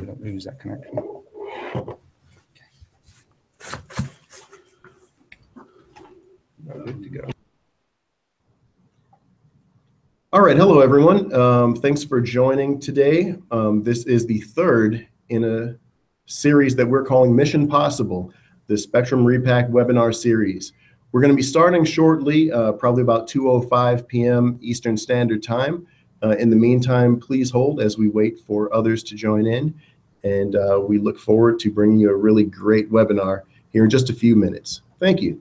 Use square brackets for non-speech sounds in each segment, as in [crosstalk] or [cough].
we don't lose that connection. We're Good to go. All right, hello everyone. Um, thanks for joining today. Um, this is the third in a series that we're calling Mission Possible, the Spectrum Repack webinar series. We're going to be starting shortly, uh, probably about 2:05 p.m. Eastern Standard Time. Uh, in the meantime, please hold as we wait for others to join in, and uh, we look forward to bringing you a really great webinar here in just a few minutes. Thank you.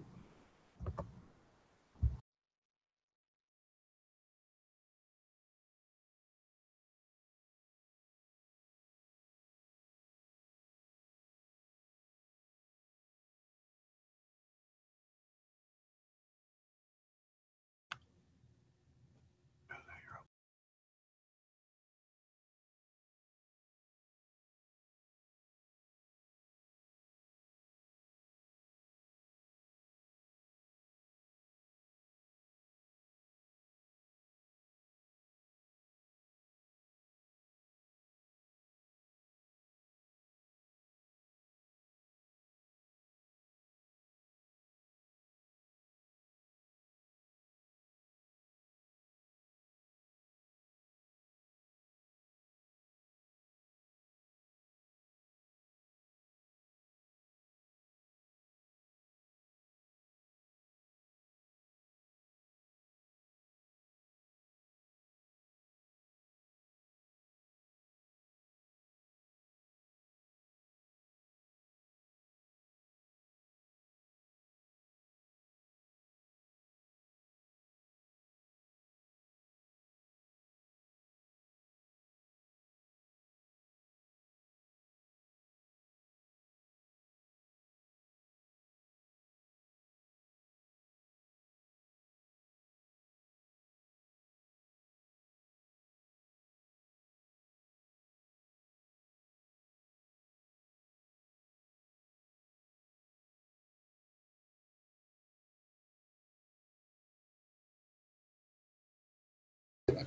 Yeah,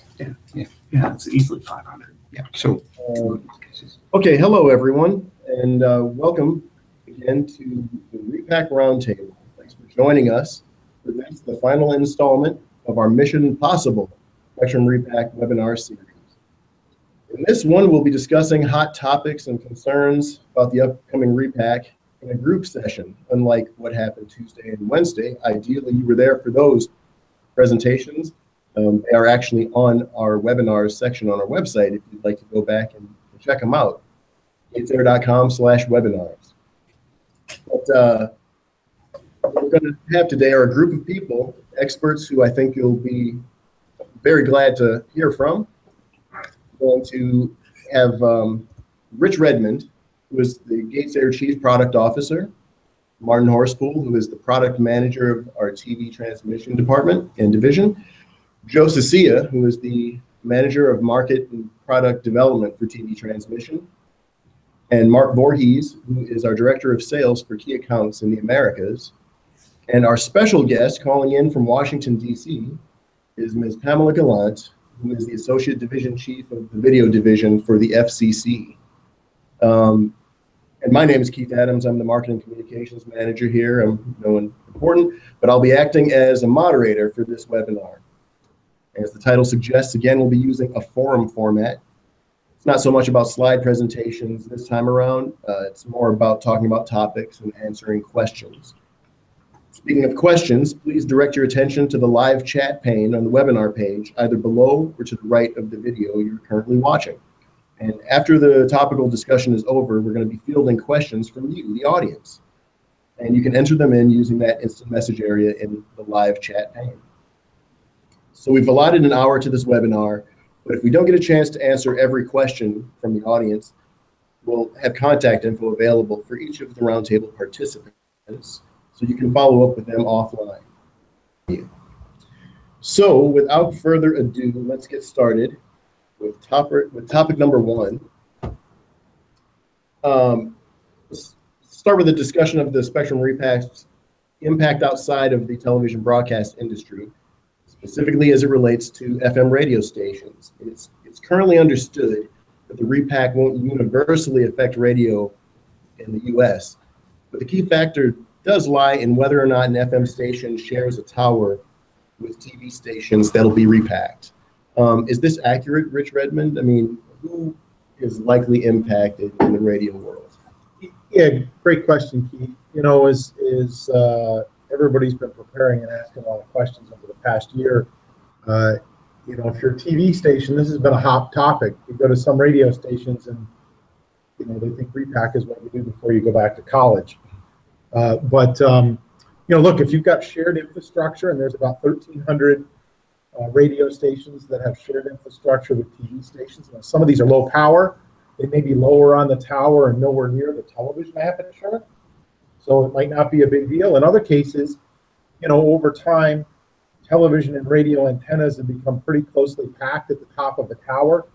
yeah, Yeah, it's easily five hundred. yeah. So, Um, Okay, hello everyone, and uh, welcome again to the Repack Roundtable. Thanks for joining us for this, the final installment of our Mission Possible Spectrum Repack webinar series. In this one, we'll be discussing hot topics and concerns about the upcoming repack in a group session, unlike what happened Tuesday and Wednesday. Ideally, you were there for those presentations. Um, they are actually on our webinars section on our website if you'd like to go back and check them out. gatesair.com slash webinars. But uh, what we're going to have today are a group of people, experts who I think you'll be very glad to hear from. We're going to have um, Rich Redmond, who is the GatesAir Chief Product Officer, Martyn Horspool, who is the Product Manager of our TV Transmission Department and Division, Joe Seccia, who is the Manager of Market and Product Development for TV Transmission, and Mark Voorhees, who is our Director of Sales for Key Accounts in the Americas. And our special guest calling in from Washington, D.C., is Ms. Pamela Gallant, who is the Associate Division Chief of the Video Division for the FCC. Um, and my name is Keith Adams. I'm the Marketing Communications Manager here. I'm no one important, but I'll be acting as a moderator for this webinar. As the title suggests, again, we'll be using a forum format. It's not so much about slide presentations this time around. Uh, it's more about talking about topics and answering questions. Speaking of questions, please direct your attention to the live chat pane on the webinar page, either below or to the right of the video you're currently watching. And after the topical discussion is over, we're going to be fielding questions from you, the audience. And you can enter them in using that instant message area in the live chat pane. So we've allotted an hour to this webinar, but if we don't get a chance to answer every question from the audience, we'll have contact info available for each of the roundtable participants, so you can follow up with them offline. So without further ado, let's get started with topic, with topic number one. Um, let's start with a discussion of the spectrum repack's impact outside of the television broadcast industry specifically as it relates to FM radio stations. It's, it's currently understood that the repack won't universally affect radio in the US. But the key factor does lie in whether or not an FM station shares a tower with TV stations that'll be repacked. Um, is this accurate, Rich Redmond? I mean, who is likely impacted in the radio world? Yeah, great question, Keith. You know, is is uh, everybody's been preparing and asking a lot of questions over the past year. Uh, you know, if you're a TV station, this has been a hot topic. You go to some radio stations, and you know they think repack is what you do before you go back to college. Uh, but um, you know, look, if you've got shared infrastructure, and there's about 1,300 uh, radio stations that have shared infrastructure with TV stations. Now, some of these are low power. They may be lower on the tower and nowhere near the television aperture. So it might not be a big deal. In other cases, you know, over time, television and radio antennas have become pretty closely packed at the top of the tower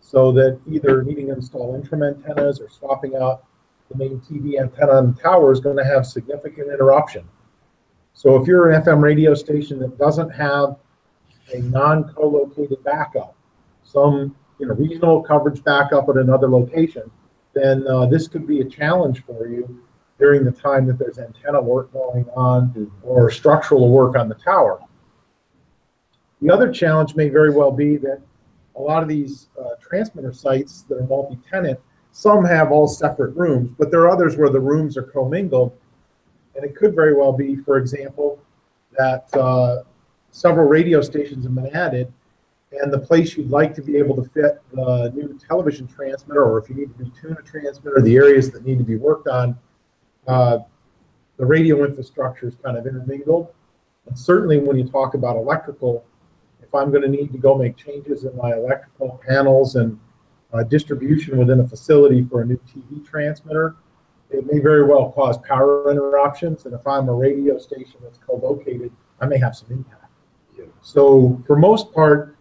so that either needing to install interim antennas or swapping out the main TV antenna on the tower is going to have significant interruption. So if you're an FM radio station that doesn't have a non-co-located backup, some you know regional coverage backup at another location, then uh, this could be a challenge for you during the time that there's antenna work going on or structural work on the tower. The other challenge may very well be that a lot of these uh, transmitter sites that are multi-tenant, some have all separate rooms, but there are others where the rooms are commingled. And it could very well be, for example, that uh, several radio stations have been added, and the place you'd like to be able to fit the new television transmitter, or if you need to retune a transmitter, the areas that need to be worked on, uh, the radio infrastructure is kind of intermingled. And certainly when you talk about electrical, if I'm going to need to go make changes in my electrical panels and uh, distribution within a facility for a new TV transmitter, it may very well cause power interruptions. And if I'm a radio station that's co-located, I may have some impact. So for most part,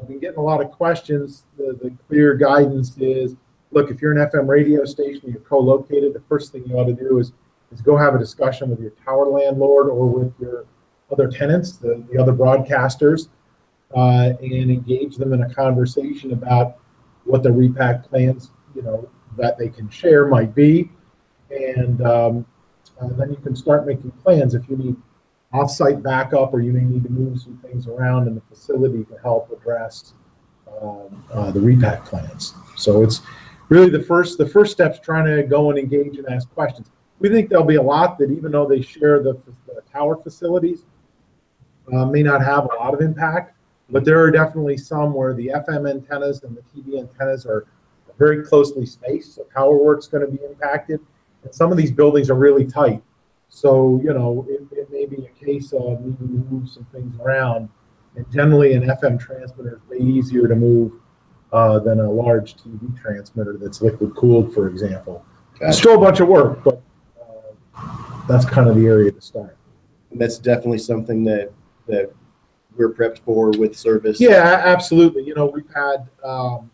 I've been getting a lot of questions. The, the clear guidance is, look, if you're an FM radio station, you're co-located, the first thing you ought to do is, is go have a discussion with your tower landlord or with your other tenants, the, the other broadcasters, uh, and engage them in a conversation about what the repack plans, you know, that they can share might be. And um, uh, then you can start making plans if you need off-site backup, or you may need to move some things around in the facility to help address um, uh, the repack plans. So it's really the first the first step's trying to go and engage and ask questions. We think there'll be a lot that even though they share the, the tower facilities, uh, may not have a lot of impact, but there are definitely some where the FM antennas and the TV antennas are very closely spaced, so power work's going to be impacted. And some of these buildings are really tight. So, you know, it, it may be a case of needing to move some things around. And generally, an FM transmitter is way easier to move uh, than a large TV transmitter that's liquid cooled, for example. It's still a bunch of work, but uh, that's kind of the area to start. And that's definitely something that, that we're prepped for with service. Yeah, absolutely. You know, we've had, um,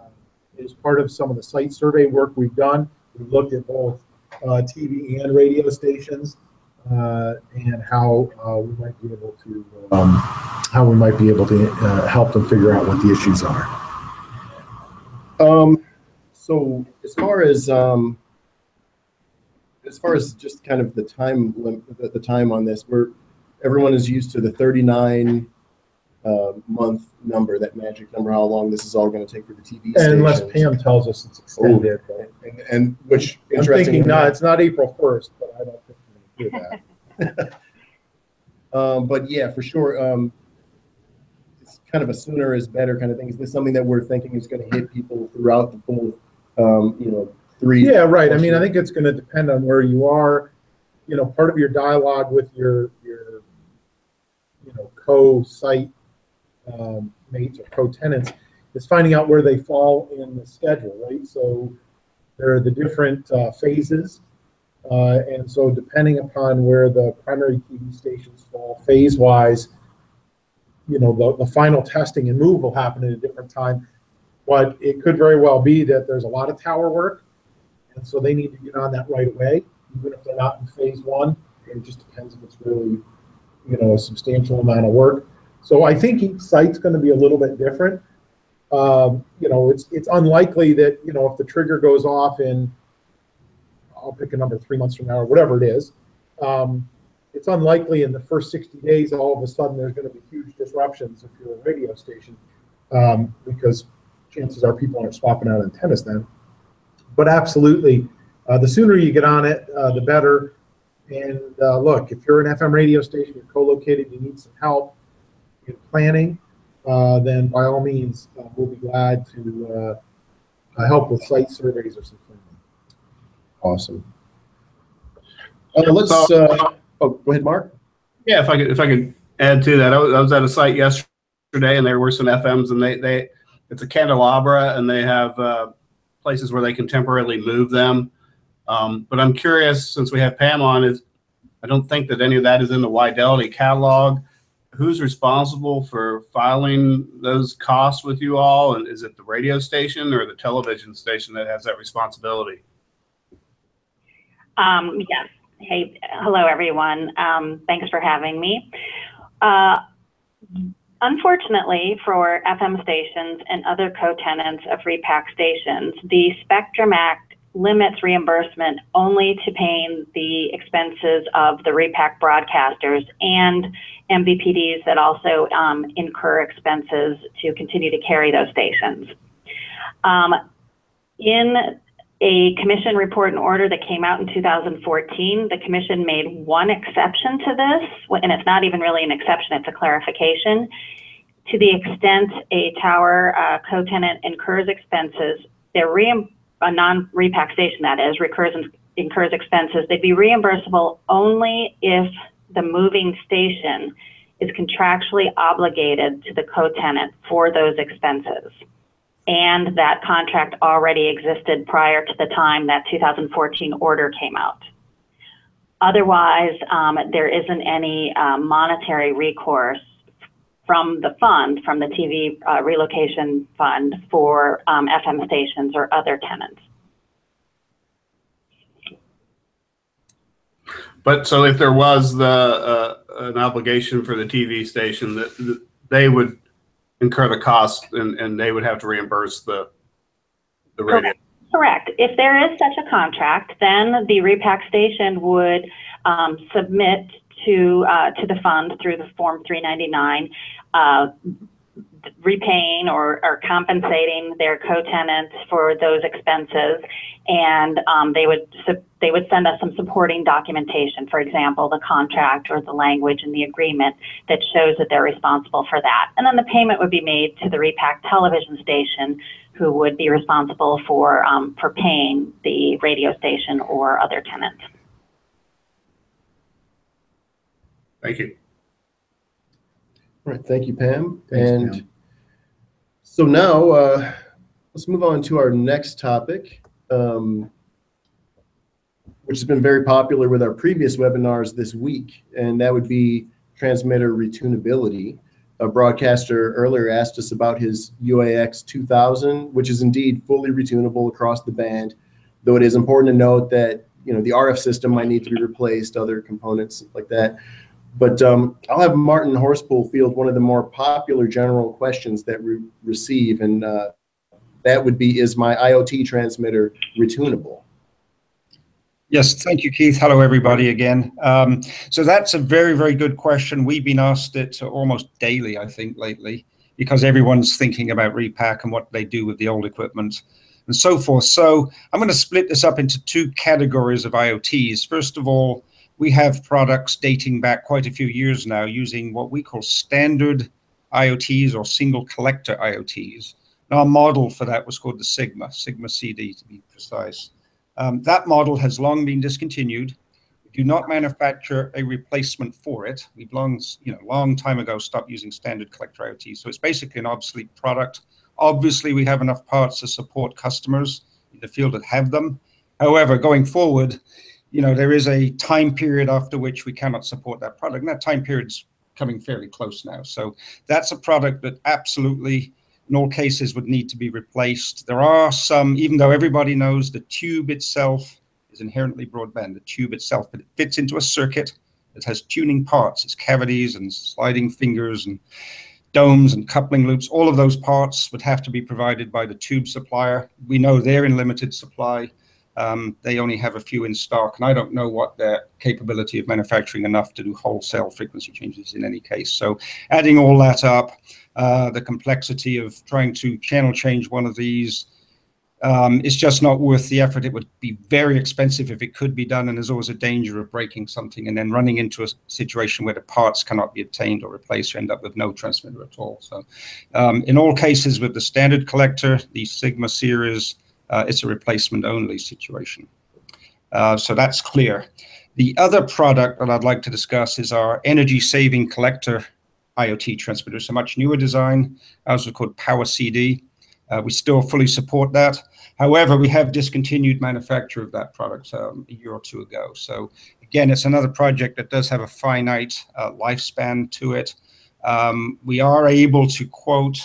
uh, as part of some of the site survey work we've done, we've looked at both uh, TV and radio stations and how uh, we might be able to, um, how we might be able to uh, help them figure out what the issues are. Um, so as far as, um, as far as just kind of the time, lim- the, the time on this, we're, everyone is used to the thirty-nine, uh, month number, that magic number, how long this is all gonna take for the TV stations. Unless Pam tells us it's extended. but And, and which. I'm interesting thinking, no, it's not April 1st, but I don't think we can do that. [laughs] [laughs] Um, but yeah, for sure. Um, it's kind of a sooner is better kind of thing. Is this something that we're thinking is going to hit people throughout the full, um, you know, three? Yeah, right. I mean, I think it's going to depend on where you are. You know, part of your dialogue with your your you know co-site um, mates or co-tenants is finding out where they fall in the schedule, right? So there are the different uh, phases, uh, and so depending upon where the primary TV stations fall phase-wise, you know, the, the final testing and move will happen at a different time. But it could very well be that there's a lot of tower work and so they need to get on that right away, even if they're not in phase one. It just depends if it's really, you know, a substantial amount of work. So I think each site's going to be a little bit different. um, you know, it's it's unlikely that you know if the trigger goes off in, I'll pick a number three months from now or whatever it is. Um, it's unlikely in the first 60 days all of a sudden there's going to be huge disruptions if you're a radio station um, because chances are people aren't swapping out antennas then. But absolutely, uh, the sooner you get on it, uh, the better. And uh, look, if you're an FM radio station, you're co-located, you need some help in planning, uh, then by all means, uh, we'll be glad to uh, help with site surveys or something. Awesome. Uh, let's, uh, oh, go ahead, Mark. Yeah, if I could, if I could add to that, I was, I was at a site yesterday, and there were some FMs, and they they it's a candelabra, and they have uh, places where they can temporarily move them. Um, but I'm curious, since we have Pam on, is I don't think that any of that is in the Widelity catalog. Who's responsible for filing those costs with you all? And is it the radio station or the television station that has that responsibility? Um, yes. Hey, hello everyone. Um, thanks for having me. Uh, unfortunately for FM stations and other co-tenants of repack stations, the Spectrum Act limits reimbursement only to paying the expenses of the repack broadcasters and MVPDs that also um, incur expenses to continue to carry those stations. Um, in a commission report and order that came out in 2014. The commission made one exception to this, and it's not even really an exception, it's a clarification. To the extent a tower uh, co-tenant incurs expenses, they're re- a non-repack station that is, recurs and incurs expenses, they'd be reimbursable only if the moving station is contractually obligated to the co-tenant for those expenses and that contract already existed prior to the time that 2014 order came out. Otherwise, um, there isn't any uh, monetary recourse from the fund, from the TV uh, relocation fund for um, FM stations or other tenants. But so if there was the uh, an obligation for the TV station that, that they would incur the cost and, and they would have to reimburse the the. Correct. If there is such a contract, then the repack station would um, submit to uh, to the fund through the Form 399, uh, repaying or, or compensating their co-tenants for those expenses, and um, they would they would send us some supporting documentation, for example, the contract or the language in the agreement that shows that they're responsible for that, and then the payment would be made to the repack television station, who would be responsible for um, for paying the radio station or other tenants. Thank you. All right, thank you, Pam. Thanks, and Pam. So now uh, let's move on to our next topic, um, which has been very popular with our previous webinars this week, and that would be transmitter retunability. A broadcaster earlier asked us about his UAX 2000, which is indeed fully retunable across the band, though it is important to note that you know the RF system might need to be replaced, other components like that. But um, I'll have Martyn Horspool field one of the more popular general questions that we receive, and uh, that would be, is my IoT transmitter retunable? Yes, thank you, Keith. Hello, everybody, again. Um, so that's a very, very good question. We've been asked it almost daily, I think, lately, because everyone's thinking about repack and what they do with the old equipment and so forth. So I'm going to split this up into two categories of IoTs. First of all, we have products dating back quite a few years now using what we call standard IoTs or single collector IoTs. Now, our model for that was called the Sigma, Sigma CD to be precise. Um, that model has long been discontinued. We do not manufacture a replacement for it. We've long, you know, long time ago stopped using standard collector IoT. So it's basically an obsolete product. Obviously, we have enough parts to support customers in the field that have them. However, going forward, you know, there is a time period after which we cannot support that product. And that time period's coming fairly close now. So that's a product that absolutely, in all cases, would need to be replaced. There are some, even though everybody knows the tube itself is inherently broadband, the tube itself, but it fits into a circuit that has tuning parts, its cavities and sliding fingers and domes and coupling loops, all of those parts would have to be provided by the tube supplier. We know they're in limited supply. Um, they only have a few in stock, and I don't know what their capability of manufacturing enough to do wholesale frequency changes in any case. So adding all that up, uh, the complexity of trying to channel change one of these um, it's just not worth the effort. It would be very expensive if it could be done, and there's always a danger of breaking something and then running into a situation where the parts cannot be obtained or replaced, you end up with no transmitter at all. So, um, in all cases, with the standard collector, the Sigma series, it's a replacement only situation. Uh, so that's clear. The other product that I'd like to discuss is our energy saving collector IoT transmitter. It's a much newer design. Was called Power CD. Uh, we still fully support that. However, we have discontinued manufacture of that product um, a year or two ago. So again, it's another project that does have a finite uh, lifespan to it. Um, we are able to quote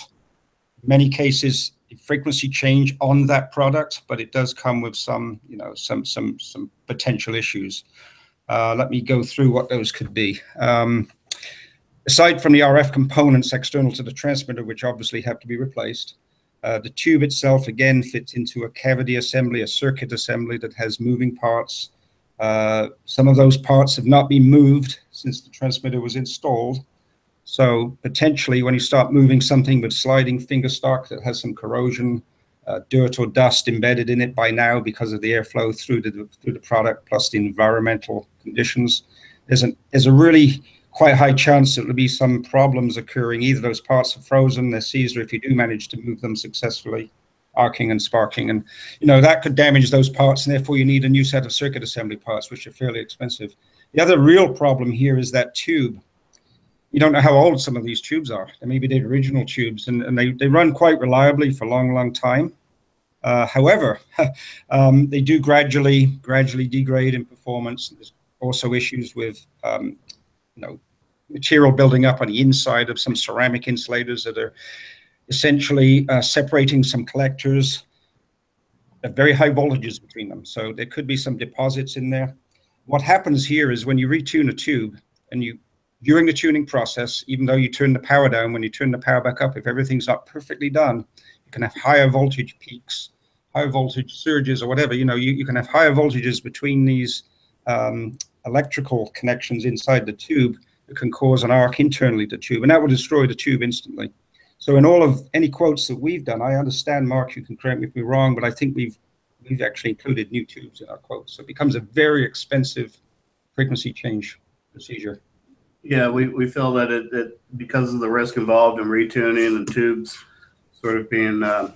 many cases frequency change on that product, but it does come with some, you know, some some some potential issues. Uh, let me go through what those could be. Um, aside from the RF components external to the transmitter, which obviously have to be replaced, uh, the tube itself, again, fits into a cavity assembly, a circuit assembly that has moving parts. Uh, some of those parts have not been moved since the transmitter was installed. So potentially when you start moving something with sliding finger stock that has some corrosion, uh, dirt or dust embedded in it by now because of the airflow through the, through the product plus the environmental conditions, there's, an, there's a really quite high chance that there'll be some problems occurring. Either those parts are frozen, they're seized, or if you do manage to move them successfully, arcing and sparking. And, you know, that could damage those parts, and therefore you need a new set of circuit assembly parts, which are fairly expensive. The other real problem here is that tube. You don't know how old some of these tubes are. They may be the original tubes, and, and they, they run quite reliably for a long, long time. Uh, however, [laughs] um, they do gradually, gradually degrade in performance. There's also issues with um, you know, material building up on the inside of some ceramic insulators that are essentially uh, separating some collectors at very high voltages between them. So there could be some deposits in there. What happens here is when you retune a tube and you, during the tuning process, even though you turn the power down, when you turn the power back up, if everything's not perfectly done, you can have higher voltage peaks, higher voltage surges or whatever, you know, you, you can have higher voltages between these um, electrical connections inside the tube that can cause an arc internally to the tube, and that will destroy the tube instantly. So in all of any quotes that we've done, I understand, Mark, you can correct me if I'm wrong, but I think we've we've actually included new tubes in our quotes. So it becomes a very expensive frequency change procedure. Yeah, we, we feel that it, it because of the risk involved in retuning and tubes sort of being uh,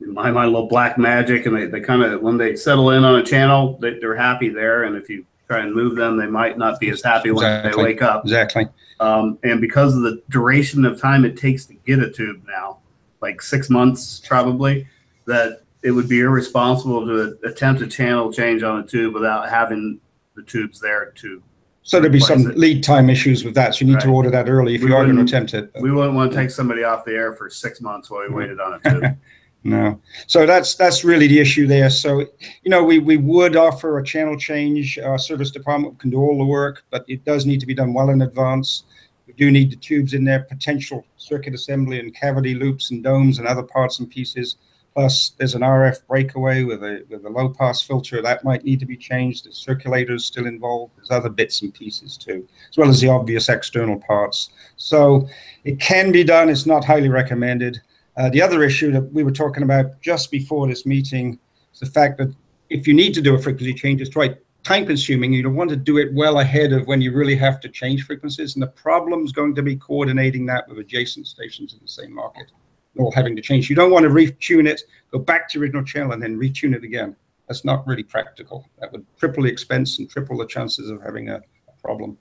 in my mind a little black magic and they, they kind of when they settle in on a channel they, they're happy there and if you try and move them, they might not be as happy when exactly. they wake up. Exactly. Um, and because of the duration of time it takes to get a tube now, like six months probably, that it would be irresponsible to attempt a channel change on a tube without having the tubes there to. So there'd be some it. lead time issues with that. So you need right. to order that early if we you are going to attempt it. We wouldn't want to take somebody off the air for six months while we mm-hmm. waited on it tube. [laughs] No. So that's that's really the issue there. So, you know, we, we would offer a channel change. Our service department can do all the work, but it does need to be done well in advance. We do need the tubes in there, potential circuit assembly and cavity loops and domes and other parts and pieces. Plus, there's an RF breakaway with a with a low pass filter that might need to be changed. The circulator is still involved. There's other bits and pieces too, as well as the obvious external parts. So it can be done. It's not highly recommended. Uh, the other issue that we were talking about just before this meeting is the fact that if you need to do a frequency change, it's quite time consuming. You don't want to do it well ahead of when you really have to change frequencies. And the problem is going to be coordinating that with adjacent stations in the same market, all having to change. You don't want to retune it, go back to original channel and then retune it again. That's not really practical. That would triple the expense and triple the chances of having a, a problem.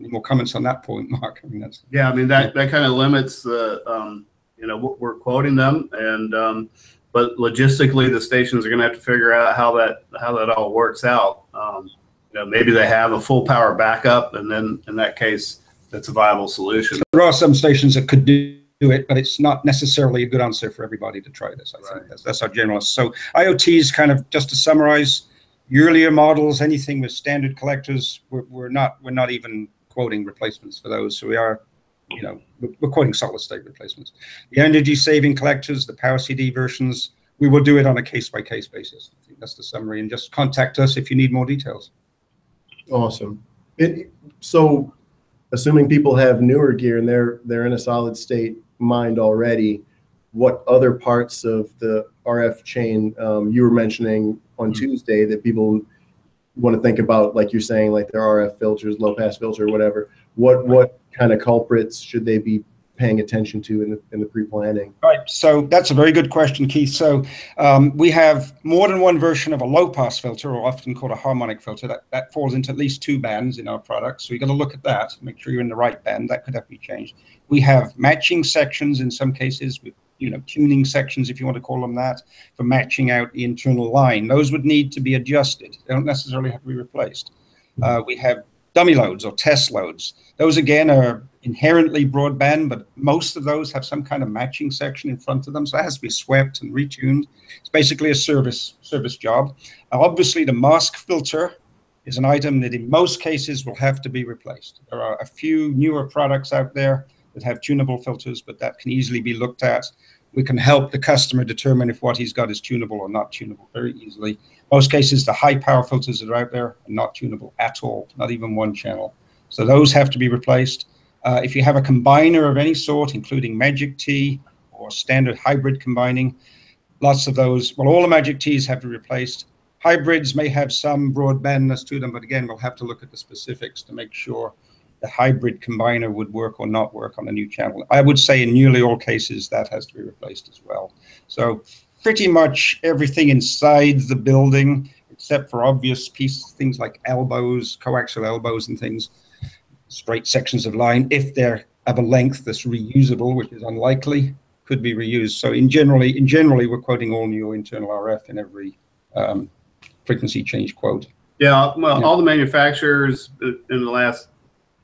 Any more comments on that point, Mark? I mean, that's yeah. I mean that yeah. that kind of limits the um, you know we're quoting them and um, but logistically the stations are going to have to figure out how that how that all works out um, you know maybe they have a full power backup and then in that case that's a viable solution there are some stations that could do it but it's not necessarily a good answer for everybody to try this i right. think that's, that's our generalist so iots kind of just to summarize earlier models anything with standard collectors we're, we're not we're not even quoting replacements for those so we are you know, we're quoting solid state replacements. The energy saving collectors, the power CD versions, we will do it on a case by case basis. I think that's the summary. And just contact us if you need more details. Awesome. It, so, assuming people have newer gear and they're they're in a solid state mind already, what other parts of the RF chain um, you were mentioning on mm-hmm. Tuesday that people want to think about, like you're saying, like their RF filters, low pass filter, whatever. What what kind of culprits should they be paying attention to in the, in the pre-planning? Right. So that's a very good question, Keith. So um, we have more than one version of a low-pass filter, or often called a harmonic filter. That, that falls into at least two bands in our products. So you've got to look at that, make sure you're in the right band. That could have to be changed. We have matching sections in some cases with you know tuning sections, if you want to call them that, for matching out the internal line. Those would need to be adjusted. They don't necessarily have to be replaced. Uh, we have dummy loads or test loads. Those again are inherently broadband, but most of those have some kind of matching section in front of them. So it has to be swept and retuned. It's basically a service service job. Now, obviously, the mask filter is an item that in most cases will have to be replaced. There are a few newer products out there that have tunable filters, but that can easily be looked at. We can help the customer determine if what he's got is tunable or not tunable very easily. Most cases, the high power filters that are out there are not tunable at all, not even one channel. So those have to be replaced. Uh, if you have a combiner of any sort, including Magic T or standard hybrid combining, lots of those, well, all the Magic Ts have to be replaced. Hybrids may have some broadbandness to them, but again, we'll have to look at the specifics to make sure the hybrid combiner would work or not work on a new channel. I would say in nearly all cases that has to be replaced as well. So pretty much everything inside the building, except for obvious pieces, things like elbows, coaxial elbows and things, straight sections of line, if they're of a length that's reusable, which is unlikely, could be reused. So in generally, in generally, we're quoting all new internal RF in every um, frequency change quote. Yeah, well, yeah. all the manufacturers in the last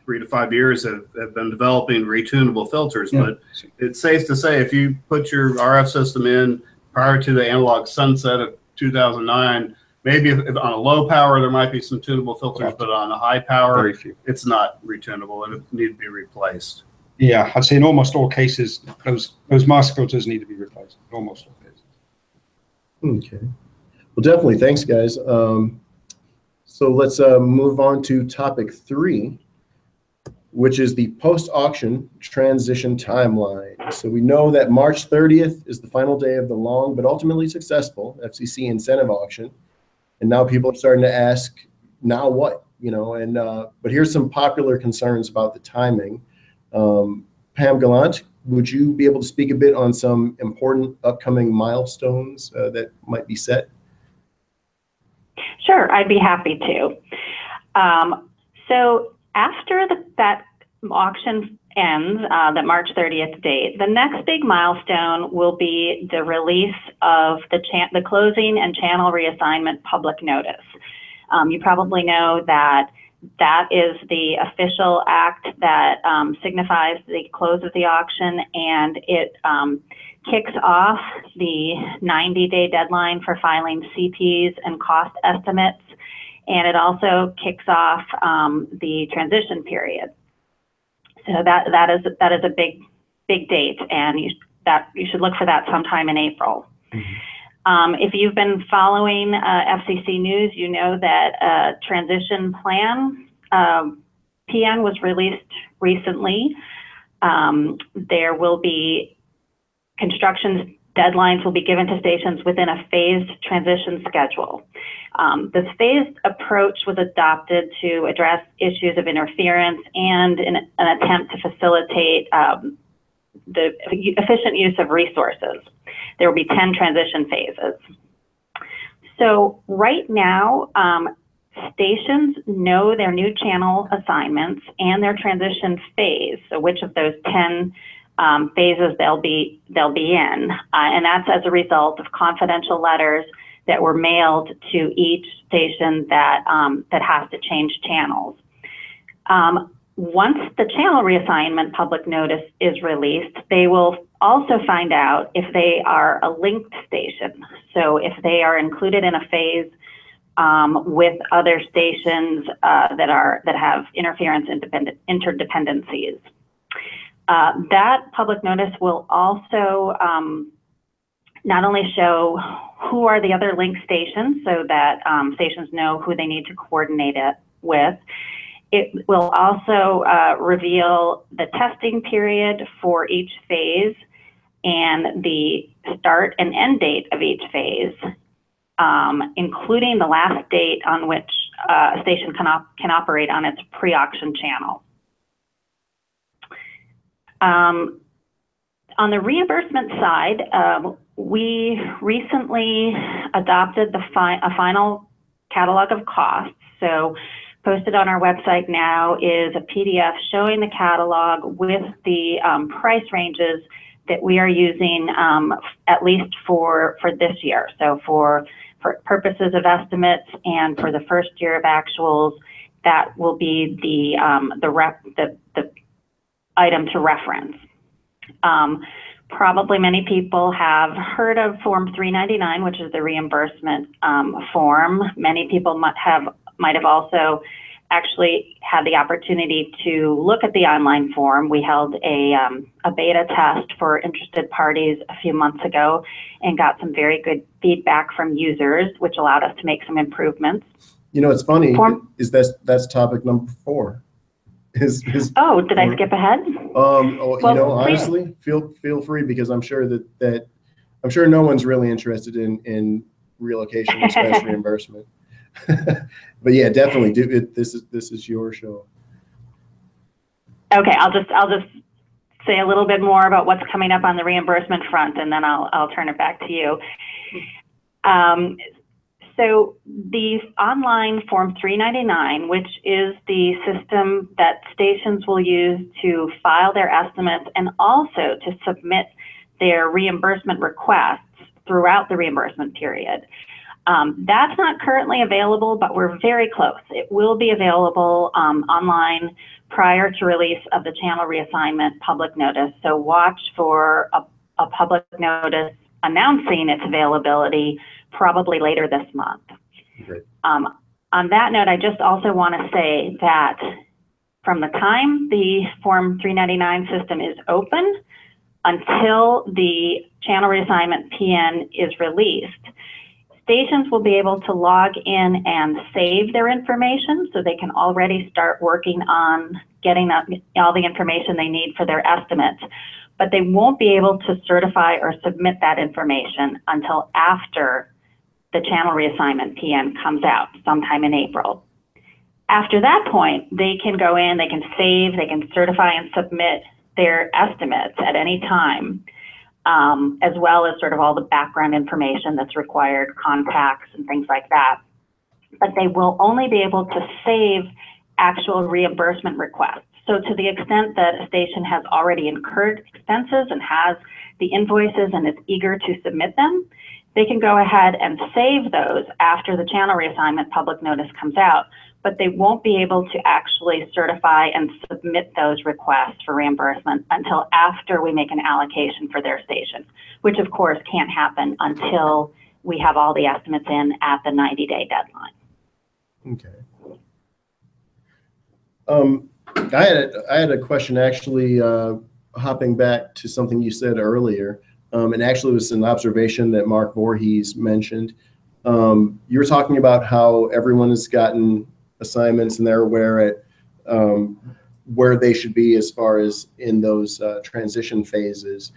three to five years have, have been developing retunable filters, yeah. but it's safe to say if you put your RF system in prior to the analog sunset of 2009, Maybe if, if on a low power, there might be some tunable filters, but on a high power, it's not retunable and it need to be replaced. Yeah, I'd say in almost all cases, those those mask filters need to be replaced. In almost all cases. Okay. Well, definitely. Thanks, guys. Um, so let's uh, move on to topic three, which is the post-auction transition timeline. So we know that March 30th is the final day of the long but ultimately successful FCC incentive auction and now people are starting to ask, now what? You know, and uh, but here's some popular concerns about the timing. Um, Pam Gallant, would you be able to speak a bit on some important upcoming milestones uh, that might be set? Sure, I'd be happy to. Um, so after the, that auction ends, uh, the March 30th date, the next big milestone will be the release of the, the closing and channel reassignment public notice. Um, you probably know that that is the official act that um, signifies the close of the auction and it um, kicks off the 90 day deadline for filing CPs and cost estimates. And it also kicks off um, the transition period. So that that is that is a big big date, and you that you should look for that sometime in April. Mm-hmm. Um, if you've been following uh, FCC news, you know that a transition plan um, PN was released recently. Um, there will be construction deadlines will be given to stations within a phased transition schedule. Um, phased approach was adopted to address issues of interference and in an attempt to facilitate um, the efficient use of resources. There will be 10 transition phases. So right now, um, stations know their new channel assignments and their transition phase, so which of those 10 um, phases they'll be they'll be in, uh, and that's as a result of confidential letters that were mailed to each station that um, that has to change channels. Um, once the channel reassignment public notice is released, they will also find out if they are a linked station. So if they are included in a phase um, with other stations uh, that are that have interference independent interdependencies. Uh, that public notice will also um, not only show who are the other link stations so that um, stations know who they need to coordinate it with. It will also uh, reveal the testing period for each phase and the start and end date of each phase, um, including the last date on which uh, a station can, op can operate on its pre-auction channel. Um, on the reimbursement side, uh, we recently adopted the fi a final catalog of costs. So posted on our website now is a PDF showing the catalog with the um, price ranges that we are using um, at least for, for this year. So for, for purposes of estimates and for the first year of actuals, that will be the, um, the, rep, the, the item to reference. Probably many people have heard of Form 399, which is the reimbursement um, form. Many people might have might have also actually had the opportunity to look at the online form. We held a, um, a beta test for interested parties a few months ago and got some very good feedback from users, which allowed us to make some improvements. You know, it's funny form is that's that's topic number four. Is, is oh, did I skip ahead? Um, oh, well, you know, honestly, feel feel free because I'm sure that that I'm sure no one's really interested in in relocation expense [laughs] reimbursement. [laughs] but yeah, definitely do it. This is this is your show. Okay, I'll just I'll just say a little bit more about what's coming up on the reimbursement front, and then I'll I'll turn it back to you. Um, so the online Form 399, which is the system that stations will use to file their estimates and also to submit their reimbursement requests throughout the reimbursement period. Um, that's not currently available, but we're very close. It will be available um, online prior to release of the channel reassignment public notice. So watch for a, a public notice announcing its availability probably later this month. Um, on that note, I just also want to say that from the time the Form 399 system is open until the channel reassignment PN is released, stations will be able to log in and save their information so they can already start working on getting all the information they need for their estimates. But they won't be able to certify or submit that information until after the channel reassignment PN comes out sometime in April. After that point, they can go in, they can save, they can certify and submit their estimates at any time um, as well as sort of all the background information that's required, contacts and things like that. But they will only be able to save actual reimbursement requests. So to the extent that a station has already incurred expenses and has the invoices and is eager to submit them, they can go ahead and save those after the channel reassignment public notice comes out but they won't be able to actually certify and submit those requests for reimbursement until after we make an allocation for their station, which of course can't happen until we have all the estimates in at the 90 day deadline. Okay. Um, I had a, I had a question actually uh, hopping back to something you said earlier, um, and actually it was an observation that Mark Voorhees mentioned. Um, you were talking about how everyone has gotten assignments and they're aware at um, where they should be as far as in those uh, transition phases.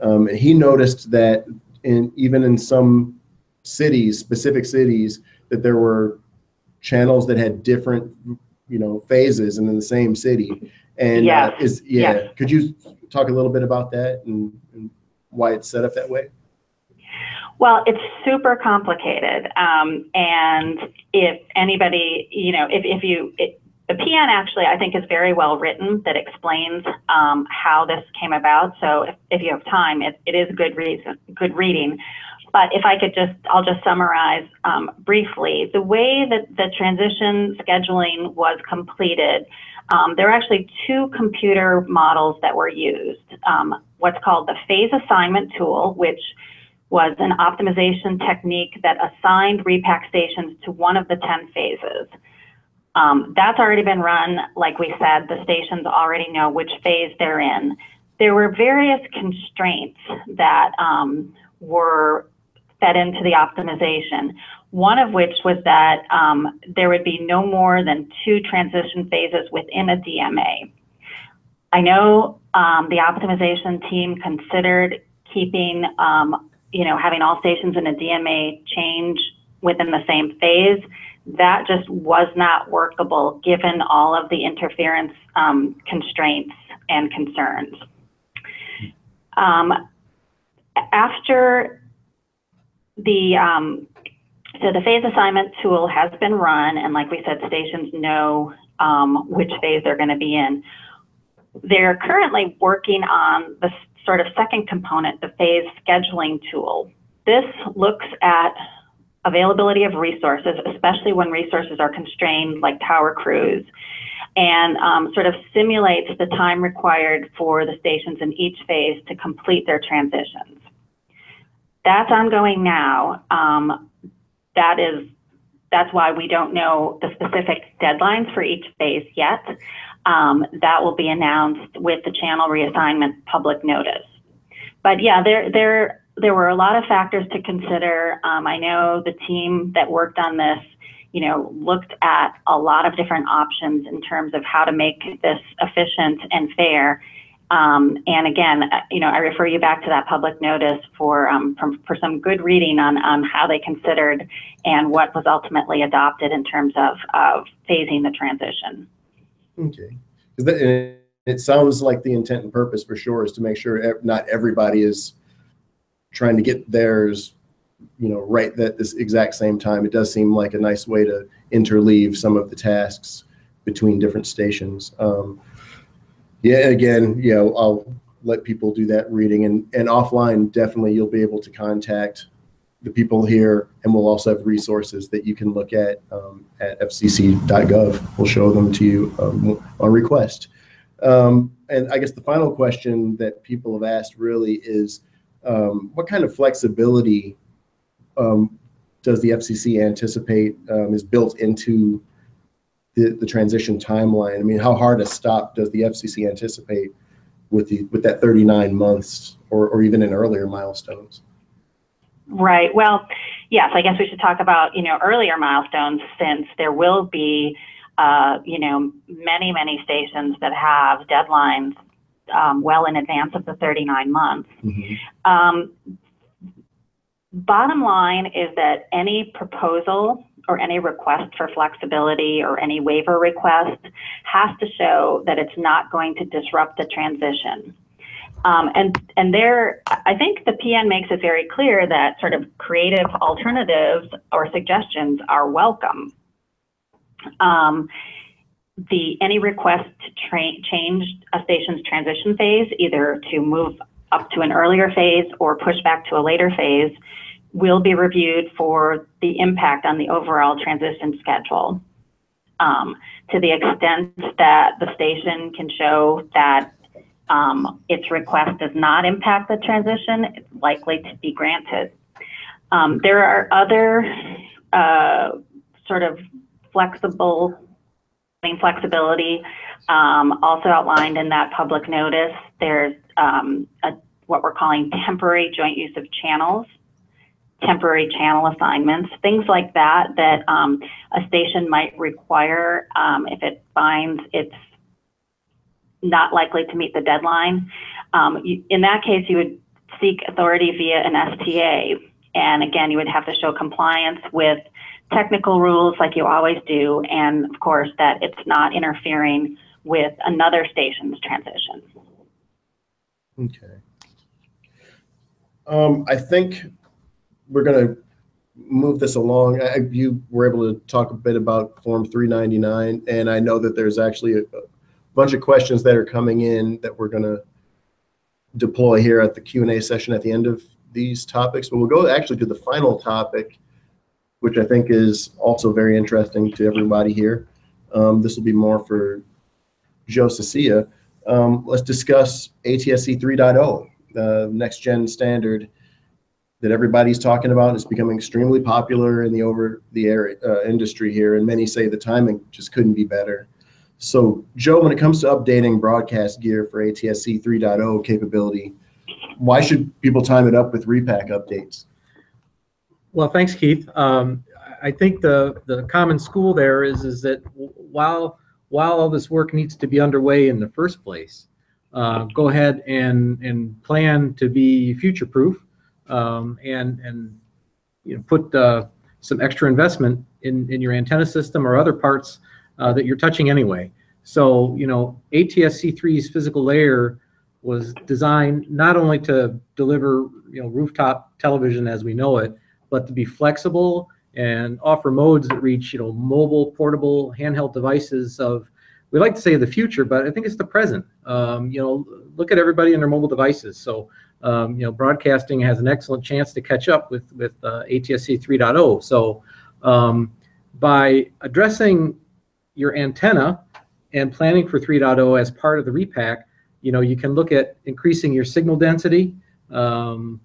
Um, and he noticed that in even in some cities, specific cities, that there were channels that had different, you know, phases and in the same city. And yeah, uh, is yeah, could you talk a little bit about that and, and why it's set up that way? Well, it's super complicated. Um, and if anybody, you know, if, if you, it, the PN actually, I think, is very well written that explains um, how this came about. So if, if you have time, it, it is good reason, good reading. But if I could just, I'll just summarize um, briefly. The way that the transition scheduling was completed, um, there are actually two computer models that were used. Um, what's called the phase assignment tool, which was an optimization technique that assigned repack stations to one of the 10 phases. Um, that's already been run. Like we said, the stations already know which phase they're in. there were various constraints that um, were fed into the optimization. One of which was that um, there would be no more than two transition phases within a DMA. I know um, the optimization team considered keeping, um, you know, having all stations in a DMA change within the same phase. That just was not workable given all of the interference um, constraints and concerns. Um, after the um, so the phase assignment tool has been run, and like we said, stations know um, which phase they're going to be in. They're currently working on the sort of second component, the phase scheduling tool. This looks at availability of resources, especially when resources are constrained, like tower crews, and um, sort of simulates the time required for the stations in each phase to complete their transitions. That's ongoing now. Um, that is that's why we don't know the specific deadlines for each phase yet. Um, that will be announced with the channel reassignment public notice. But yeah, there, there, there were a lot of factors to consider. Um, I know the team that worked on this, you know, looked at a lot of different options in terms of how to make this efficient and fair. Um, and again, uh, you know, I refer you back to that public notice for um, from, for some good reading on, on how they considered and what was ultimately adopted in terms of, of phasing the transition. Okay. That, it sounds like the intent and purpose for sure is to make sure not everybody is trying to get theirs, you know, right at this exact same time. It does seem like a nice way to interleave some of the tasks between different stations. Um, yeah, again, you know, I'll let people do that reading and, and offline, definitely you'll be able to contact the people here, and we'll also have resources that you can look at um, at fcc.gov. We'll show them to you um, on request. Um, and I guess the final question that people have asked really is, um, what kind of flexibility um, does the FCC anticipate um, is built into the, the transition timeline? I mean, how hard a stop does the FCC anticipate with the with that 39 months or, or even in earlier milestones? Right. Well, yes, I guess we should talk about, you know, earlier milestones since there will be, uh, you know, many, many stations that have deadlines um, well in advance of the 39 months. Mm-hmm. Um, bottom line is that any proposal or any request for flexibility or any waiver request has to show that it's not going to disrupt the transition. Um, and and there, I think the PN makes it very clear that sort of creative alternatives or suggestions are welcome. Um, the any request to change a station's transition phase, either to move up to an earlier phase or push back to a later phase, will be reviewed for the impact on the overall transition schedule. Um, to the extent that the station can show that um, its request does not impact the transition, it's likely to be granted. Um, there are other uh, sort of flexible flexibility um, also outlined in that public notice. There's um, a, what we're calling temporary joint use of channels, temporary channel assignments, things like that that um, a station might require um, if it finds it's not likely to meet the deadline. Um, you, in that case, you would seek authority via an STA. And again, you would have to show compliance with technical rules like you always do. And of course, that it's not interfering with another station's transition. Okay. Um, I think we're going to move this along. I, you were able to talk a bit about Form 399, and I know that there's actually a, bunch of questions that are coming in that we're going to deploy here at the Q&A session at the end of these topics. But we'll go actually to the final topic, which I think is also very interesting to everybody here. Um, this will be more for Joe Seccia. Um, let's discuss ATSC 3.0, the next gen standard that everybody's talking about. It's becoming extremely popular in the over the air uh, industry here, and many say the timing just couldn't be better. So, Joe, when it comes to updating broadcast gear for ATSC 3.0 capability, why should people time it up with repack updates? Well, thanks, Keith. Um, I think the, the common school there is, is that while, while all this work needs to be underway in the first place, uh, go ahead and, and plan to be future-proof um, and, and, you know, put uh, some extra investment in, in your antenna system or other parts uh, that you're touching anyway. So, you know, ATSC3's physical layer was designed not only to deliver, you know, rooftop television as we know it, but to be flexible and offer modes that reach, you know, mobile, portable, handheld devices of, we like to say the future, but I think it's the present. Um, you know, look at everybody and their mobile devices. So, um, you know, broadcasting has an excellent chance to catch up with with uh, ATSC 3.0. So, um, by addressing your antenna and planning for 3.0 as part of the repack, you know, you can look at increasing your signal density um,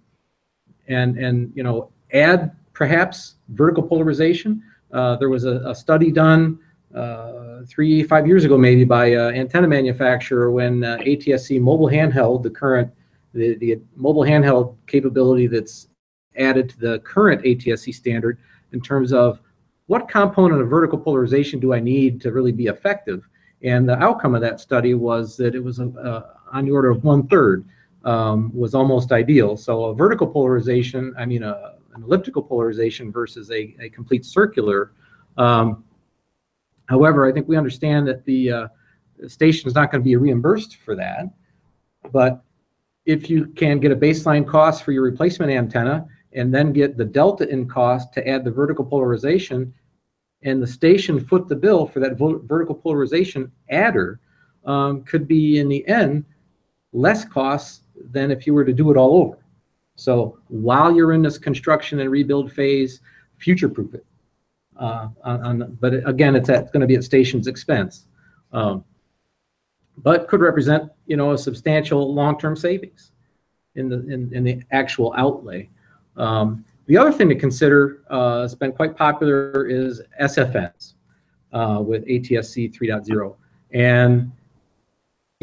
and, and, you know, add perhaps vertical polarization. Uh, there was a, a study done uh, three, five years ago maybe by an antenna manufacturer when uh, ATSC mobile handheld, the current, the, the mobile handheld capability that's added to the current ATSC standard in terms of what component of vertical polarization do I need to really be effective? And the outcome of that study was that it was a, uh, on the order of one third um, was almost ideal. So a vertical polarization, I mean a, an elliptical polarization versus a, a complete circular. Um, however, I think we understand that the, uh, station is not going to be reimbursed for that. But if you can get a baseline cost for your replacement antenna and then get the delta in cost to add the vertical polarization, and the station foot the bill for that vertical polarization adder um, could be in the end less costs than if you were to do it all over. So while you're in this construction and rebuild phase, future-proof it. Uh, on, on, but again, it's, at, it's going to be at station's expense. Um, but could represent, you know, a substantial long-term savings in the in, in the actual outlay. Um, the other thing to consider, uh, it's been quite popular, is SFNs uh, with ATSC 3.0. And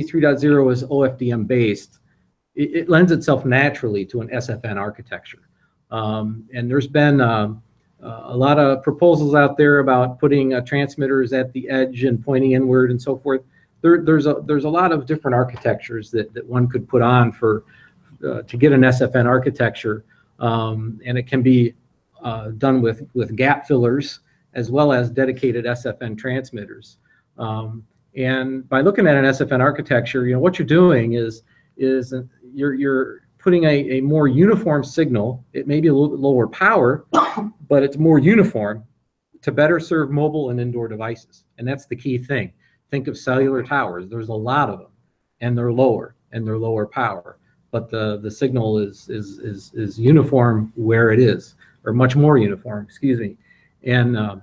3.0 is OFDM based. It, it, lends itself naturally to an SFN architecture. Um, and there's been um, uh, a lot of proposals out there about putting uh, transmitters at the edge and pointing inward and so forth. There, there's a there's a lot of different architectures that, that one could put on for uh, to get an SFN architecture um, and it can be uh, done with, with gap fillers as well as dedicated SFN transmitters. Um, and by looking at an SFN architecture, you know, what you're doing is, is you're, you're putting a, a more uniform signal. It may be a little bit lower power, but it's more uniform to better serve mobile and indoor devices. And that's the key thing. Think of cellular towers. There's a lot of them, and they're lower, and they're lower power but the, the signal is, is, is, is uniform where it is, or much more uniform, excuse me. And, uh,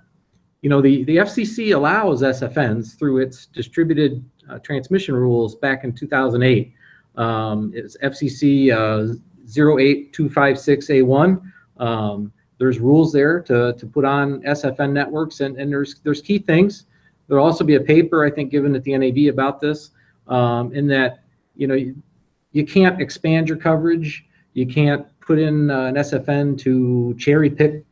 you know, the, the FCC allows SFNs through its distributed uh, transmission rules back in 2008. Um, it's FCC uh, 08256A1. Um, there's rules there to, to put on SFN networks, and, and there's, there's key things. There'll also be a paper, I think, given at the NAB about this, um, in that, you know, you can't expand your coverage. You can't put in uh, an SFN to cherry pick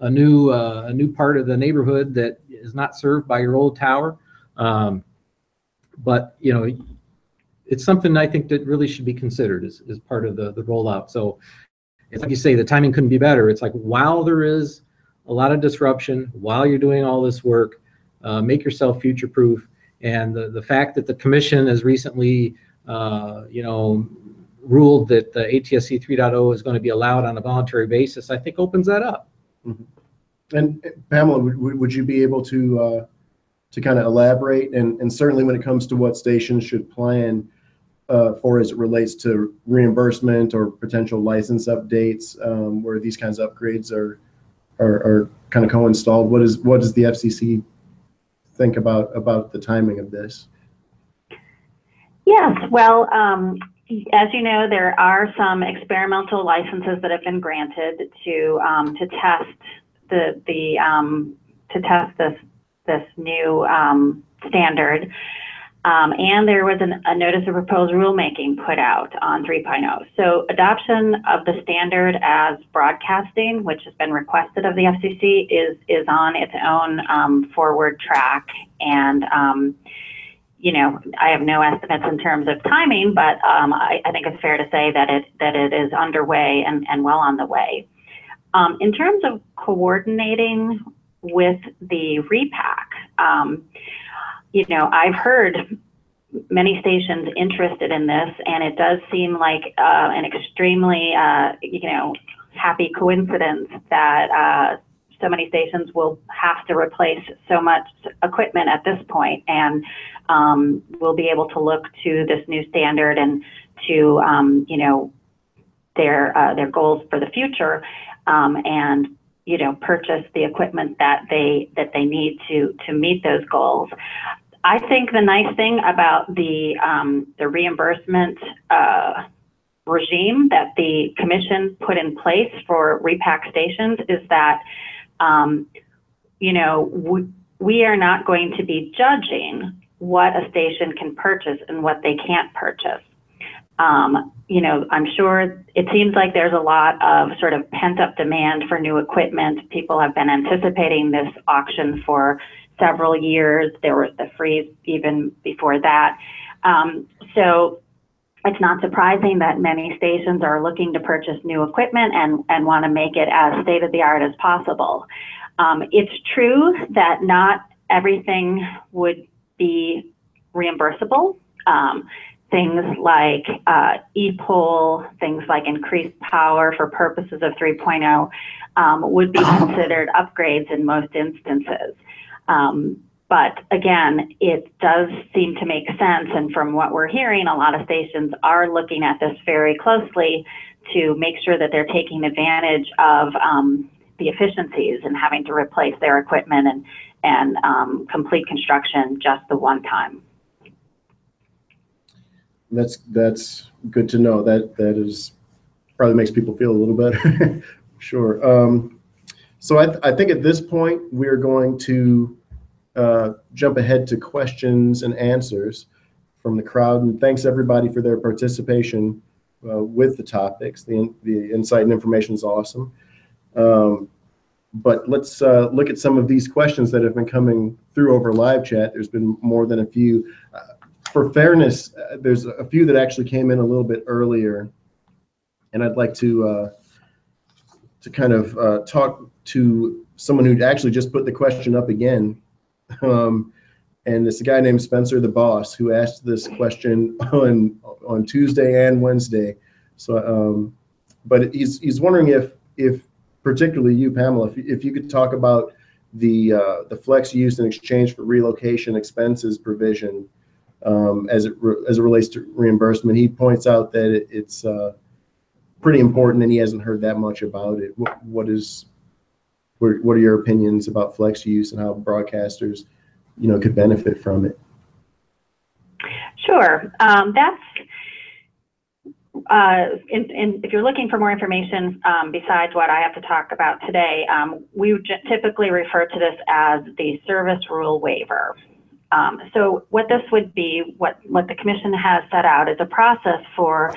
a new uh, a new part of the neighborhood that is not served by your old tower. Um, but you know, it's something I think that really should be considered as, as part of the the rollout. So, it's like you say, the timing couldn't be better. It's like while there is a lot of disruption, while you're doing all this work, uh, make yourself future proof. And the, the fact that the commission has recently uh, you know, ruled that the ATSC 3.0 is going to be allowed on a voluntary basis, I think opens that up. Mm-hmm. And Pamela, would, would you be able to uh, to kind of elaborate? And, and certainly when it comes to what stations should plan uh, for as it relates to reimbursement or potential license updates, um, where these kinds of upgrades are are, are kind of co-installed. What is what does the FCC think about about the timing of this? Yes, well, um, as you know, there are some experimental licenses that have been granted to um, to test the the um, to test this this new um, standard. Um, and there was an, a notice of proposed rulemaking put out on 3.0. So adoption of the standard as broadcasting, which has been requested of the FCC, is is on its own um, forward track. And um, you know, I have no estimates in terms of timing, but um, I, I, think it's fair to say that it that it is underway and, and well on the way. Um, in terms of coordinating with the repack, um, you know, I've heard many stations interested in this, and it does seem like uh, an extremely, uh, you know, happy coincidence that uh, so many stations will have to replace so much equipment at this point, and um, we'll be able to look to this new standard and to, um, you know, their uh, their goals for the future, um, and you know, purchase the equipment that they that they need to to meet those goals. I think the nice thing about the um, the reimbursement uh, regime that the commission put in place for repack stations is that um, you know we, we are not going to be judging what a station can purchase and what they can't purchase. Um, you know, I'm sure it seems like there's a lot of sort of pent up demand for new equipment. People have been anticipating this auction for several years. There was the freeze even before that. Um, so it's not surprising that many stations are looking to purchase new equipment and, and want to make it as state of the art as possible. Um, it's true that not everything would be reimbursable. Um, things like uh, e-pol, things like increased power for purposes of 3.0 um, would be considered upgrades in most instances. Um, but again, it does seem to make sense. And from what we're hearing, a lot of stations are looking at this very closely to make sure that they're taking advantage of um, the efficiencies and having to replace their equipment and, and um, complete construction just the one time. That's that's good to know. That that is probably makes people feel a little better. [laughs] sure. Um, so I, th I think at this point we're going to uh, jump ahead to questions and answers from the crowd. And thanks everybody for their participation uh, with the topics. The, the insight and information is awesome. Um, but let's uh, look at some of these questions that have been coming through over live chat. There's been more than a few. Uh, for fairness, uh, there's a few that actually came in a little bit earlier. And I'd like to uh, to kind of talk to someone who actually just put the question up again um, and it's a guy named Spencer the Boss who asked this question on on Tuesday and Wednesday. So, um, but he's he's wondering if if particularly you, Pamela, if, if you could talk about the uh, the flex use in exchange for relocation expenses provision um, as it as it relates to reimbursement. He points out that it, it's uh, pretty important, and he hasn't heard that much about it. What what is what, are your opinions about flex use and how broadcasters, you know, could benefit from it? Sure. Um, that's uh, in, in, if you're looking for more information um, besides what I have to talk about today, um, we typically refer to this as the service rule waiver. Um, so what this would be, what, what the commission has set out is a process for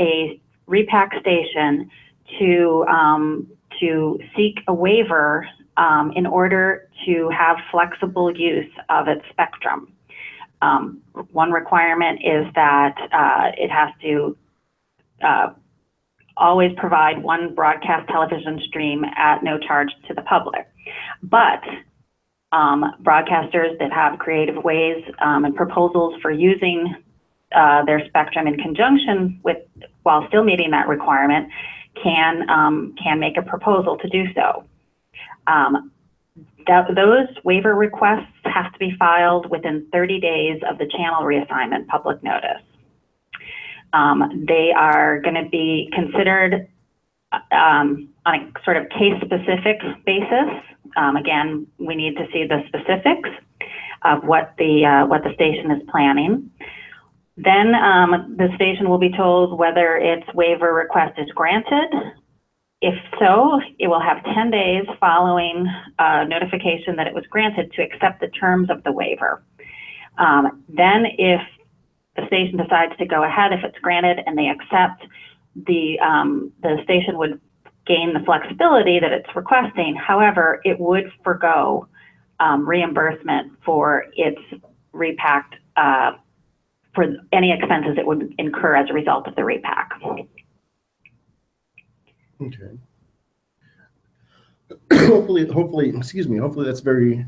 a repack station to um, to seek a waiver um, in order to have flexible use of its spectrum. Um, one requirement is that uh, it has to uh, always provide one broadcast television stream at no charge to the public. But um, broadcasters that have creative ways um, and proposals for using uh, their spectrum in conjunction with, while still meeting that requirement, can um, can make a proposal to do so. Um, those waiver requests have to be filed within 30 days of the channel reassignment public notice. Um, they are going to be considered um, on a sort of case-specific basis. Um, again, we need to see the specifics of what the uh, what the station is planning. Then um, the station will be told whether its waiver request is granted. If so, it will have 10 days following uh, notification that it was granted to accept the terms of the waiver. Um, then if the station decides to go ahead, if it's granted and they accept, the, um, the station would gain the flexibility that it's requesting. However, it would forego um, reimbursement for its repacked, uh, for any expenses it would incur as a result of the repack. Okay. [clears throat] hopefully, hopefully, excuse me. Hopefully, that's very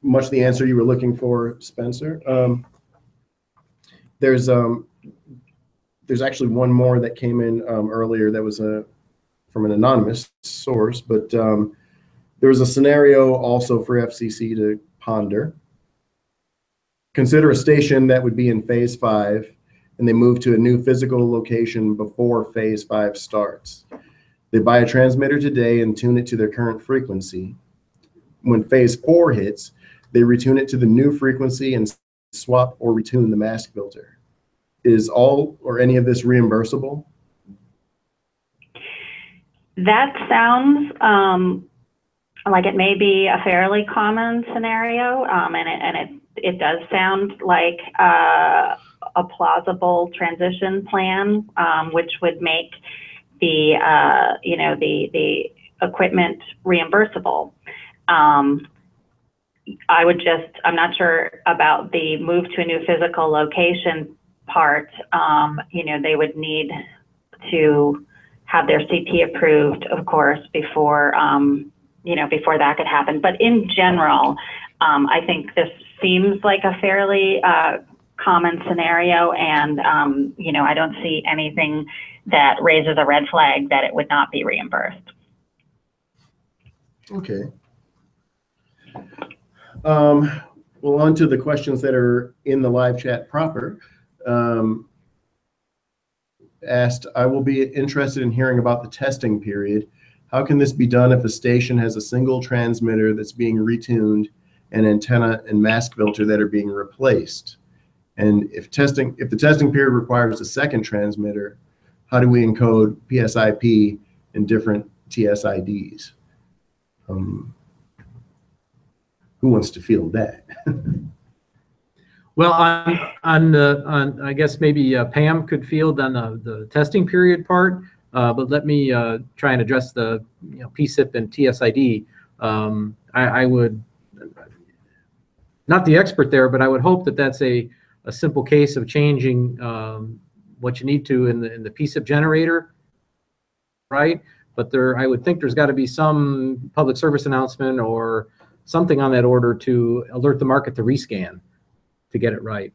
much the answer you were looking for, Spencer. Um, there's um, there's actually one more that came in um, earlier that was a from an anonymous source, but um, there was a scenario also for FCC to ponder. Consider a station that would be in phase five and they move to a new physical location before phase five starts. They buy a transmitter today and tune it to their current frequency. When phase four hits, they retune it to the new frequency and swap or retune the mask filter. Is all or any of this reimbursable? That sounds um, like it may be a fairly common scenario, um, and, it, and it, it does sound like uh, a plausible transition plan, um, which would make the uh, you know the the equipment reimbursable. Um, I would just I'm not sure about the move to a new physical location part. Um, you know they would need to have their CP approved, of course, before um, you know before that could happen. But in general, um, I think this seems like a fairly uh, common scenario, and um, you know I don't see anything that raises a red flag that it would not be reimbursed. Okay. Um, well, on to the questions that are in the live chat proper. Um, asked, I will be interested in hearing about the testing period. How can this be done if a station has a single transmitter that's being retuned and antenna and mask filter that are being replaced? And if testing, if the testing period requires a second transmitter, how do we encode PSIP in different TSIDs? Um, who wants to field that? Well, on, on, the on, I guess maybe uh, Pam could field on the, the testing period part, uh, but let me uh, try and address the, you know, PSIP and TSID. Um, I, I would, not the expert there, but I would hope that that's a, a simple case of changing um, what you need to in the, in the PSIP generator, right? But there, I would think there's got to be some public service announcement or something on that order to alert the market to rescan to get it right.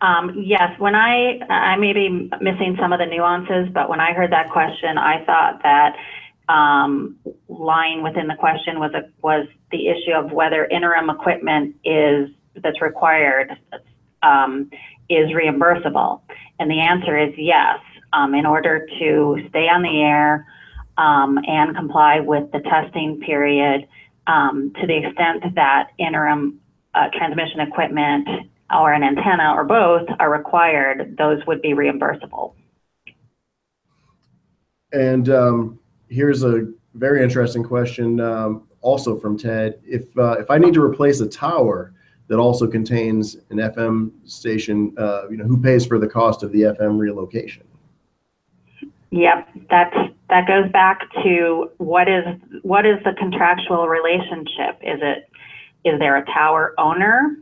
Um, yes, when I, I may be missing some of the nuances, but when I heard that question, I thought that um, line within the question was a, was the issue of whether interim equipment is that's required um, is reimbursable, and the answer is yes. Um, in order to stay on the air um, and comply with the testing period, um, to the extent that interim uh, transmission equipment or an antenna or both are required, those would be reimbursable. And um, here's a very interesting question, um, also from Ted. If uh, if I need to replace a tower that also contains an FM station, uh, you know, who pays for the cost of the FM relocation? Yep, that's that goes back to what is what is the contractual relationship? Is it is there a tower owner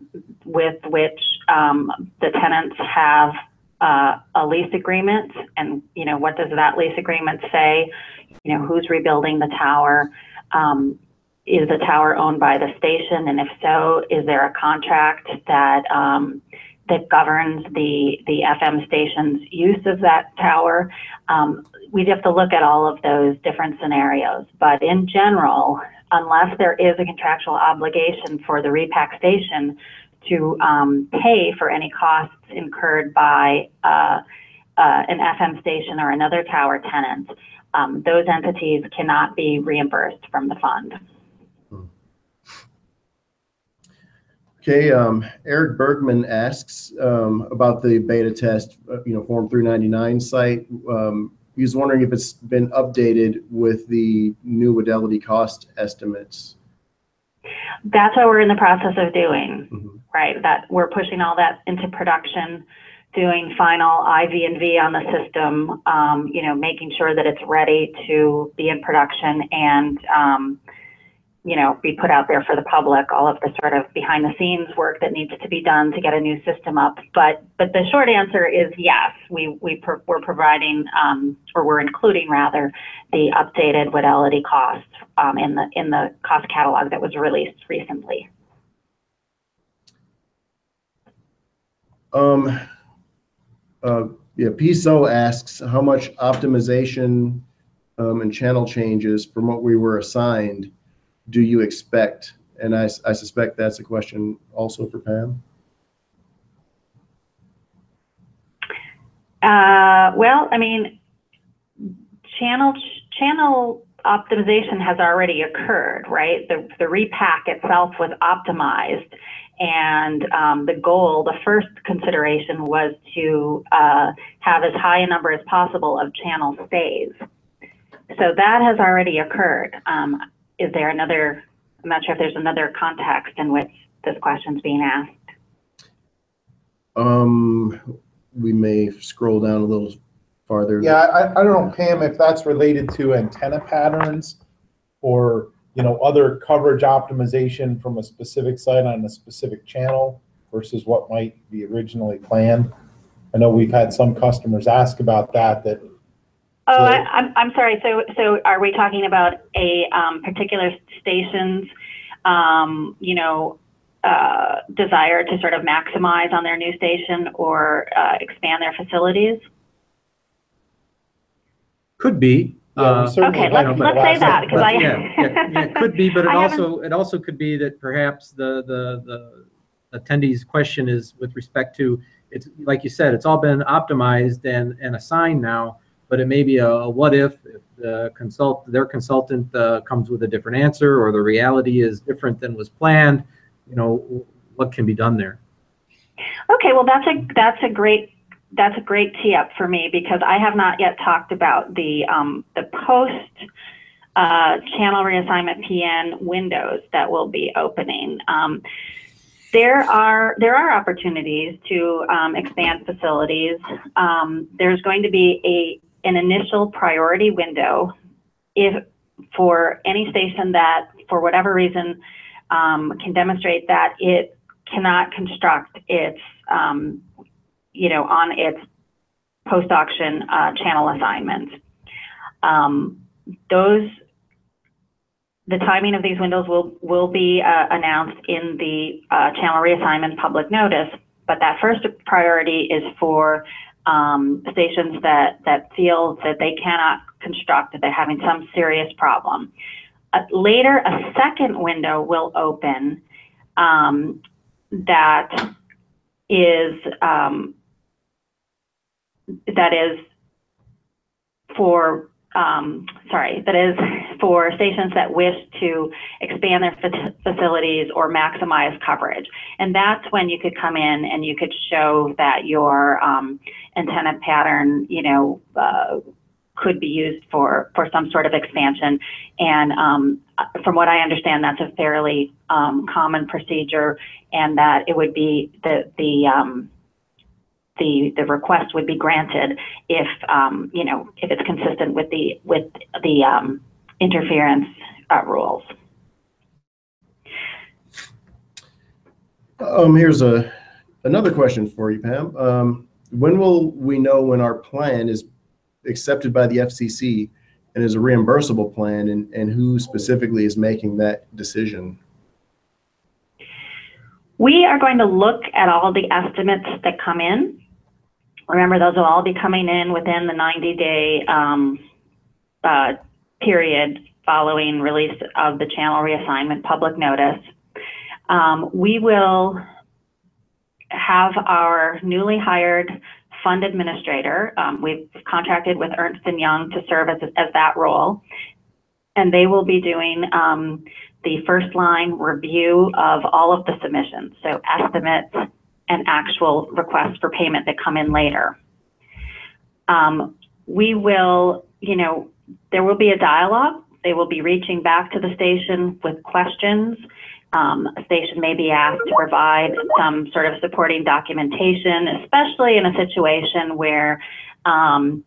with which um, the tenants have uh, a lease agreement, and you know what does that lease agreement say? You know who's rebuilding the tower. Um, is the tower owned by the station, and if so, is there a contract that um, that governs the the FM station's use of that tower? Um, we'd have to look at all of those different scenarios, but in general, unless there is a contractual obligation for the repack station to um, pay for any costs incurred by uh, uh, an FM station or another tower tenant, um, those entities cannot be reimbursed from the fund. Okay, um, Eric Bergman asks um, about the beta test, uh, you know, Form 399 site. Um, wondering if it's been updated with the new Widelity cost estimates. That's what we're in the process of doing, Mhm. right? That we're pushing all that into production, doing final IV and V on the system, um, you know, making sure that it's ready to be in production and, um, you know, be put out there for the public, all of the sort of behind the scenes work that needs to be done to get a new system up. But, but the short answer is yes, we, we, pro- we're providing, um, or we're including rather, the updated Widelity costs, um, in the, in the cost catalog that was released recently. Um, uh, yeah, PSO asks how much optimization um, and channel changes from what we were assigned do you expect? And I, I suspect that's a question also for Pam. Uh, well, I mean, channel channel optimization has already occurred, right? The the repack itself was optimized, and um, the goal, the first consideration was to uh, have as high a number as possible of channel stays. So that has already occurred. Um, is there another? I'm not sure if there's another context in which this question's being asked. Um, we may scroll down a little farther. Yeah, I, I don't know, Pam, if that's related to antenna patterns or, you know, other coverage optimization from a specific site on a specific channel versus what might be originally planned. I know we've had some customers ask about that, that, Oh, I, I'm, I'm sorry. So, so are we talking about a um, particular station's, um, you know, uh, desire to sort of maximize on their new station or uh, expand their facilities? Could be. Yeah, we uh, certainly Okay, let's, know, the let's say last- that because I. yeah, yeah, [laughs] yeah, it could be, but it I haven't- also, it also could be that perhaps the, the, the attendee's question is with respect to, it's, like you said, it's all been optimized and, and assigned now, but it may be a, a what if, if the consult, their consultant, uh, comes with a different answer, or the reality is different than was planned, you know, what can be done there? Okay, well, that's a, that's a great, that's a great tee up for me because I have not yet talked about the, um, the post, uh, channel reassignment PN windows that will be opening. Um, there are, there are opportunities to, um, expand facilities. Um, there's going to be a, an initial priority window if, for any station that, for whatever reason, um, can demonstrate that it cannot construct its, um, you know, on its post-auction uh, channel assignments. Um, those, the timing of these windows will will be uh, announced in the uh, channel reassignment public notice. But that first priority is for um, stations that that feel that they cannot construct, that they're having some serious problem. Uh, later, a second window will open um, that is um, that is for um, sorry that is for stations that wish to expand their fa- facilities or maximize coverage. And that's when you could come in and you could show that your um, antenna pattern you know uh, could be used for for some sort of expansion. And um, from what I understand that's a fairly um, common procedure and that it would be the the um, the the request would be granted if um, you know if it's consistent with the with the um, interference uh, rules. Um, here's a, another question for you, Pam. Um, when will we know when our plan is accepted by the FCC and is a reimbursable plan and, and who specifically is making that decision? We are going to look at all the estimates that come in. Remember, those will all be coming in within the 90-day um, uh, period following release of the channel reassignment public notice. Um, we will have our newly hired fund administrator. Um, we've contracted with Ernst Young to serve as, as that role, and they will be doing um, the first line review of all of the submissions, so estimates and actual requests for payment that come in later. Um, we will, you know, there will be a dialogue. They will be reaching back to the station with questions. Um, a station may be asked to provide some sort of supporting documentation, especially in a situation where um,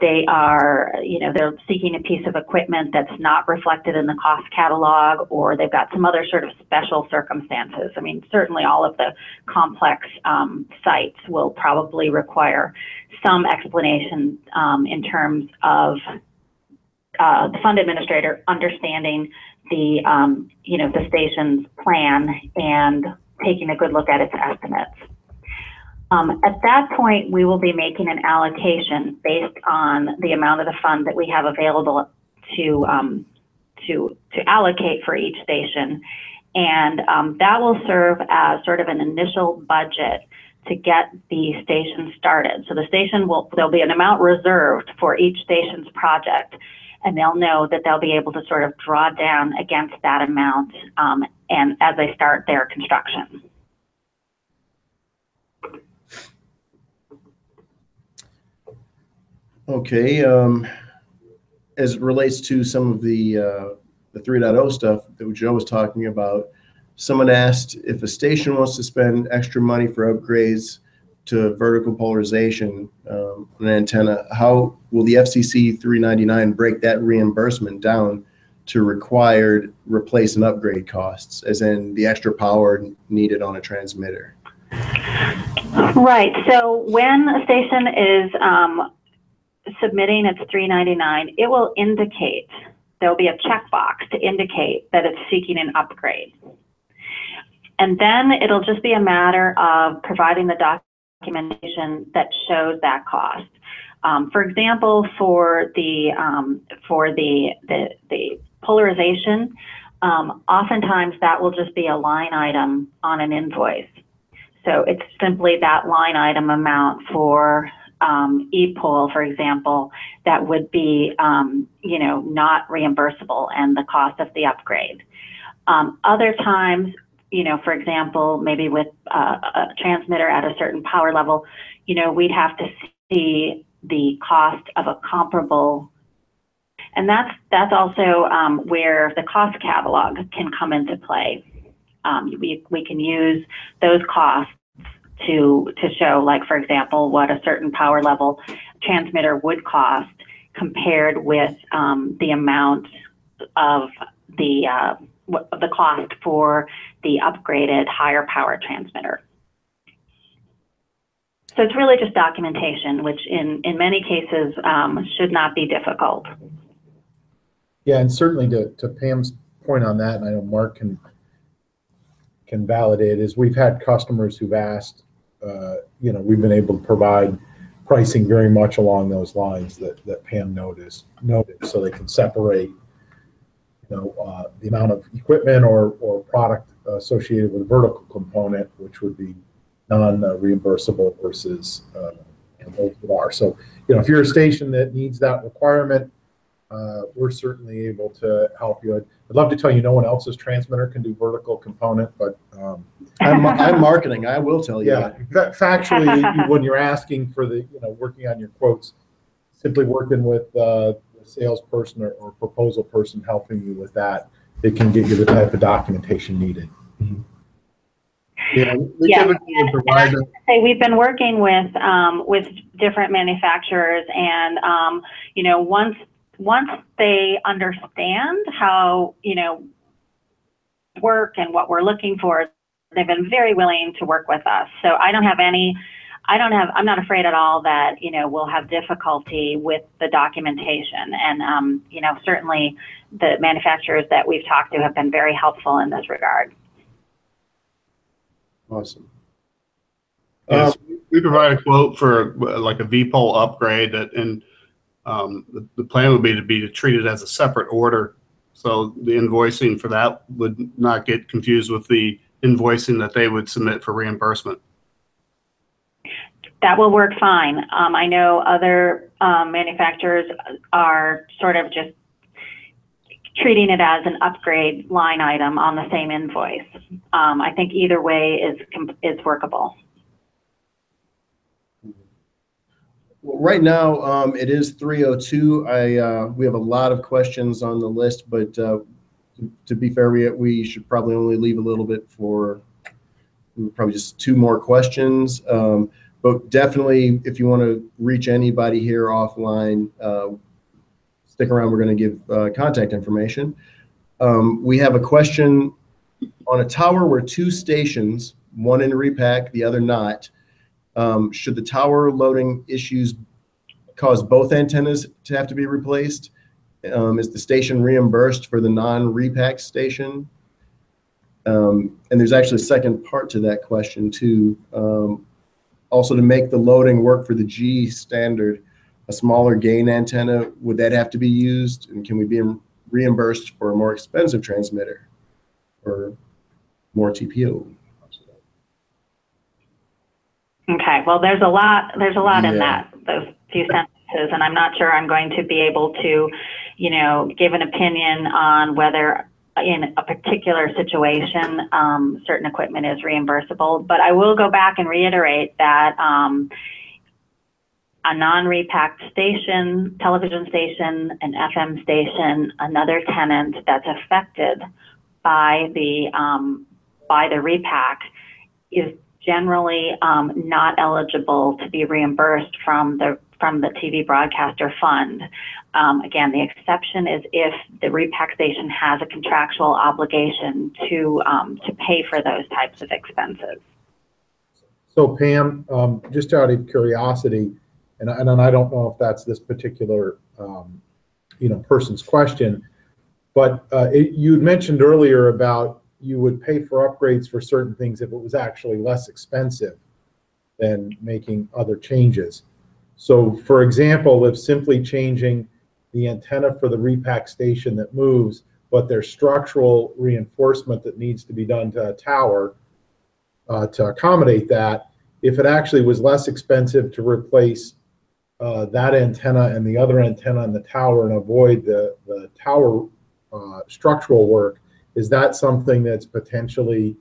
they are, you know, they're seeking a piece of equipment that's not reflected in the cost catalog, or they've got some other sort of special circumstances. I mean, certainly all of the complex um, sites will probably require some explanation um, in terms of uh, the fund administrator understanding the, um, you know, the station's plan and taking a good look at its estimates. Um, at that point, we will be making an allocation based on the amount of the fund that we have available to um, to to allocate for each station, and um, that will serve as sort of an initial budget to get the station started. So the station will there'll be an amount reserved for each station's project, and they'll know that they'll be able to sort of draw down against that amount um, and as they start their construction. Okay, um, as it relates to some of the, uh, the 3.0 stuff that Joe was talking about, someone asked if a station wants to spend extra money for upgrades to vertical polarization um, an antenna, how will the FCC 399 break that reimbursement down to required replace and upgrade costs, as in the extra power needed on a transmitter? Right. So when a station is um, submitting its 399, it will indicate, there'll be a checkbox to indicate that it's seeking an upgrade. And then it'll just be a matter of providing the documentation that shows that cost. Um, for example, for the um, for the the, the polarization, um, oftentimes that will just be a line item on an invoice. So it's simply that line item amount for um, e-pol, for example, that would be, um, you know, not reimbursable and the cost of the upgrade. Um, other times, you know, for example, maybe with uh, a transmitter at a certain power level, you know, we'd have to see the cost of a comparable and that's that's also um, where the cost catalog can come into play. Um, we, we can use those costs to to show, like for example, what a certain power level transmitter would cost compared with um, the amount of the uh, the cost for the upgraded higher power transmitter. So it's really just documentation, which in, in many cases um, should not be difficult. Yeah, and certainly to, to Pam's point on that, and I know Mark can can validate, is we've had customers who've asked, uh, you know, we've been able to provide pricing very much along those lines that, that Pam noticed, noted, so they can separate, you know, uh, the amount of equipment or, or product associated with a vertical component, which would be non-reimbursable versus uh. So, you know, if you're a station that needs that requirement, uh, we're certainly able to help you. I'd, I'd, love to tell you no one else's transmitter can do vertical component, but um, I'm, I'm, marketing. I will tell you. Yeah, that. factually, when you're asking for the, you know, working on your quotes, simply working with uh, the salesperson or, or, proposal person helping you with that, they can get you the type of documentation needed. Mm-hmm. Yeah, we yeah. typically provide. say we've been working with um, with different manufacturers, and um, you know, once once they understand how, you know, work and what we're looking for, they've been very willing to work with us. So I don't have any, I don't have, I'm not afraid at all that, you know, we'll have difficulty with the documentation. And, um, you know, certainly the manufacturers that we've talked to have been very helpful in this regard. Awesome. Yes, um, we provide a quote for like a VPOL upgrade that, and um, the, the plan would be to be to treat it as a separate order. So the invoicing for that would not get confused with the invoicing that they would submit for reimbursement. That will work fine. Um, I know other um, manufacturers are sort of just treating it as an upgrade line item on the same invoice. Um, I think either way is is workable. Well, right now, um, it is 3:02. I, uh, we have a lot of questions on the list, but, uh, to- to be fair, we, we should probably only leave a little bit for probably just two more questions. Um, but definitely, if you want to reach anybody here offline, uh, stick around. We're going to give, uh, contact information. Um, we have a question on a tower where two stations, one in repack, the other not. Um, should the tower loading issues cause both antennas to have to be replaced? Um, is the station reimbursed for the non-repack station? Um, and there's actually a second part to that question too. Um, also to make the loading work for the G standard, a smaller gain antenna, would that have to be used? And can we be reimbursed for a more expensive transmitter or more TPO? Okay, well, there's a lot, there's a lot in Yeah. that, those few sentences, and I'm not sure I'm going to be able to, you know, give an opinion on whether in a particular situation, um, certain equipment is reimbursable, but I will go back and reiterate that, um, a non-repacked station, television station, an FM station, another tenant that's affected by the, um, by the repack is generally um, not eligible to be reimbursed from the from the TV broadcaster fund. Um, again, the exception is if the repack station has a contractual obligation to um, to pay for those types of expenses. So Pam, um, just out of curiosity, and, I- and I don't know if that's this particular, um, you know, person's question, but, uh, it, you'd mentioned earlier about you would pay for upgrades for certain things if it was actually less expensive than making other changes. So for example, if simply changing the antenna for the repack station that moves, but there's structural reinforcement that needs to be done to a tower, uh, to accommodate that, if it actually was less expensive to replace uh, that antenna and the other antenna in the tower and avoid the, the tower uh, structural work, is that something that's potentially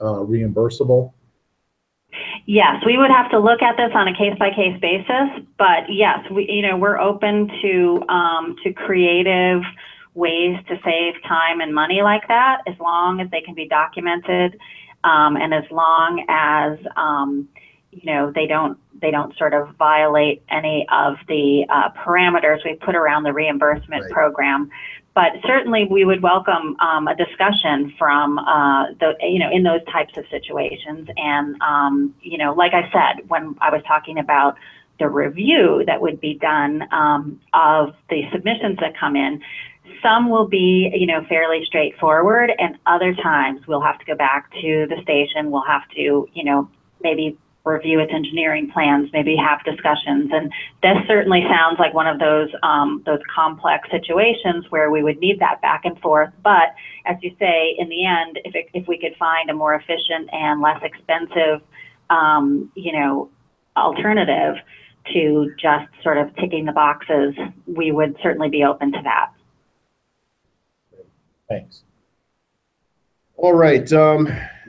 uh, reimbursable? Yes, we would have to look at this on a case by case basis, but yes, we you know we're open to um, to creative ways to save time and money like that, as long as they can be documented, um, and as long as um, you know they don't they don't sort of violate any of the uh, parameters we put around the reimbursement Right. program. But certainly, we would welcome um, a discussion from uh, the you know in those types of situations. And um, you know, like I said, when I was talking about the review that would be done um, of the submissions that come in, some will be you know fairly straightforward, and other times we'll have to go back to the station. We'll have to you know maybe review its engineering plans, maybe have discussions. And this certainly sounds like one of those um, those complex situations where we would need that back and forth. But as you say, in the end, if it, if we could find a more efficient and less expensive, um, you know, alternative to just sort of ticking the boxes, we would certainly be open to that. Thanks. All right, um,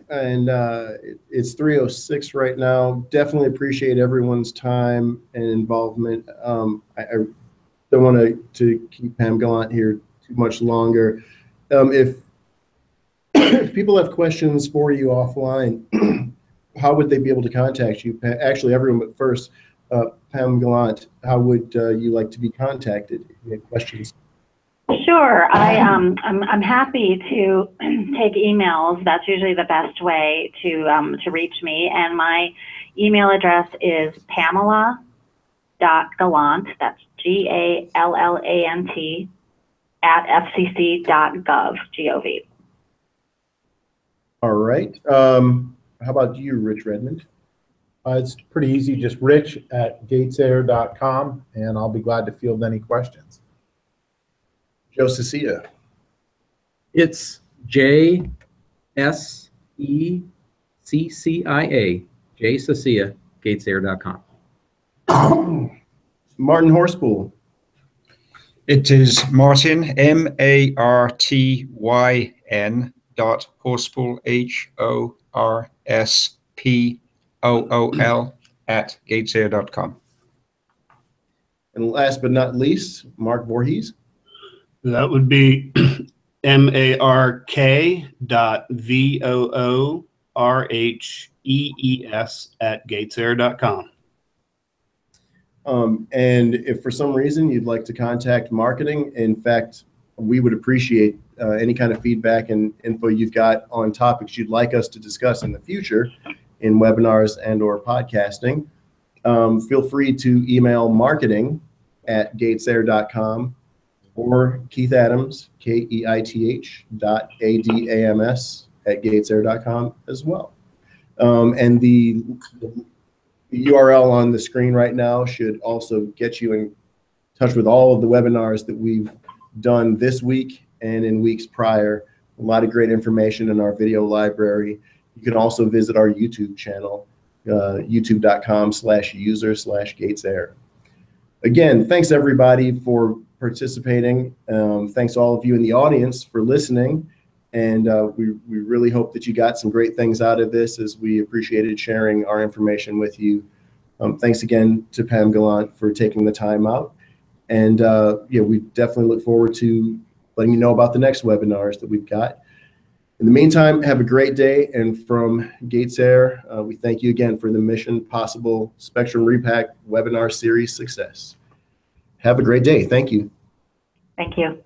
and, uh, it- it's three oh six right now. Definitely appreciate everyone's time and involvement. Um, I, I don't want to, to keep Pam Gallant here too much longer. Um, if, [clears throat] if people have questions for you offline, [clears throat] how would they be able to contact you? Actually, everyone but first, uh, Pam Gallant, how would, uh, you like to be contacted if you have questions? Sure. I, um, I'm, I'm happy to [clears throat] take emails. That's usually the best way to, um, to reach me. And my email address is pamela dot gallant, that's G-A-L-L-A-N-T, at fcc dot gov, G-O-V. All right, um, how about you, Rich Redmond? Uh, it's pretty easy, just rich at gatesair.com, and I'll be glad to field any questions. Joe Seccia. It's J S E C C I A, J Seccia, gatesair.com. [coughs] Martyn Horspool. It is Martyn, M A R T Y N dot Horspool, H O R S P O O L at gatesair.com. And last but not least, Mark Voorhees. That would be [clears throat] M A R K dot V O O R H E E S at gatesair.com. Um, and if for some reason you'd like to contact marketing, in fact, we would appreciate uh, any kind of feedback and info you've got on topics you'd like us to discuss in the future in webinars and or podcasting. Um, feel free to email marketing at gatesair.com or Keith Adams, K E I T H dot A D A M S at gatesair.com as well. Um, and the, the URL on the screen right now should also get you in touch with all of the webinars that we've done this week and in weeks prior. A lot of great information in our video library. You can also visit our YouTube channel, uh, youtube.com slash user slash gatesair. Again, thanks everybody for participating. Um, thanks all of you in the audience for listening. And uh, we, we really hope that you got some great things out of this as we appreciated sharing our information with you. Um, thanks again to Pam Gallant for taking the time out. And uh, yeah, we definitely look forward to letting you know about the next webinars that we've got. In the meantime, have a great day. And from GatesAir, uh, we thank you again for the Mission Possible Spectrum Repack webinar series success. Have a great day. Thank you. Thank you.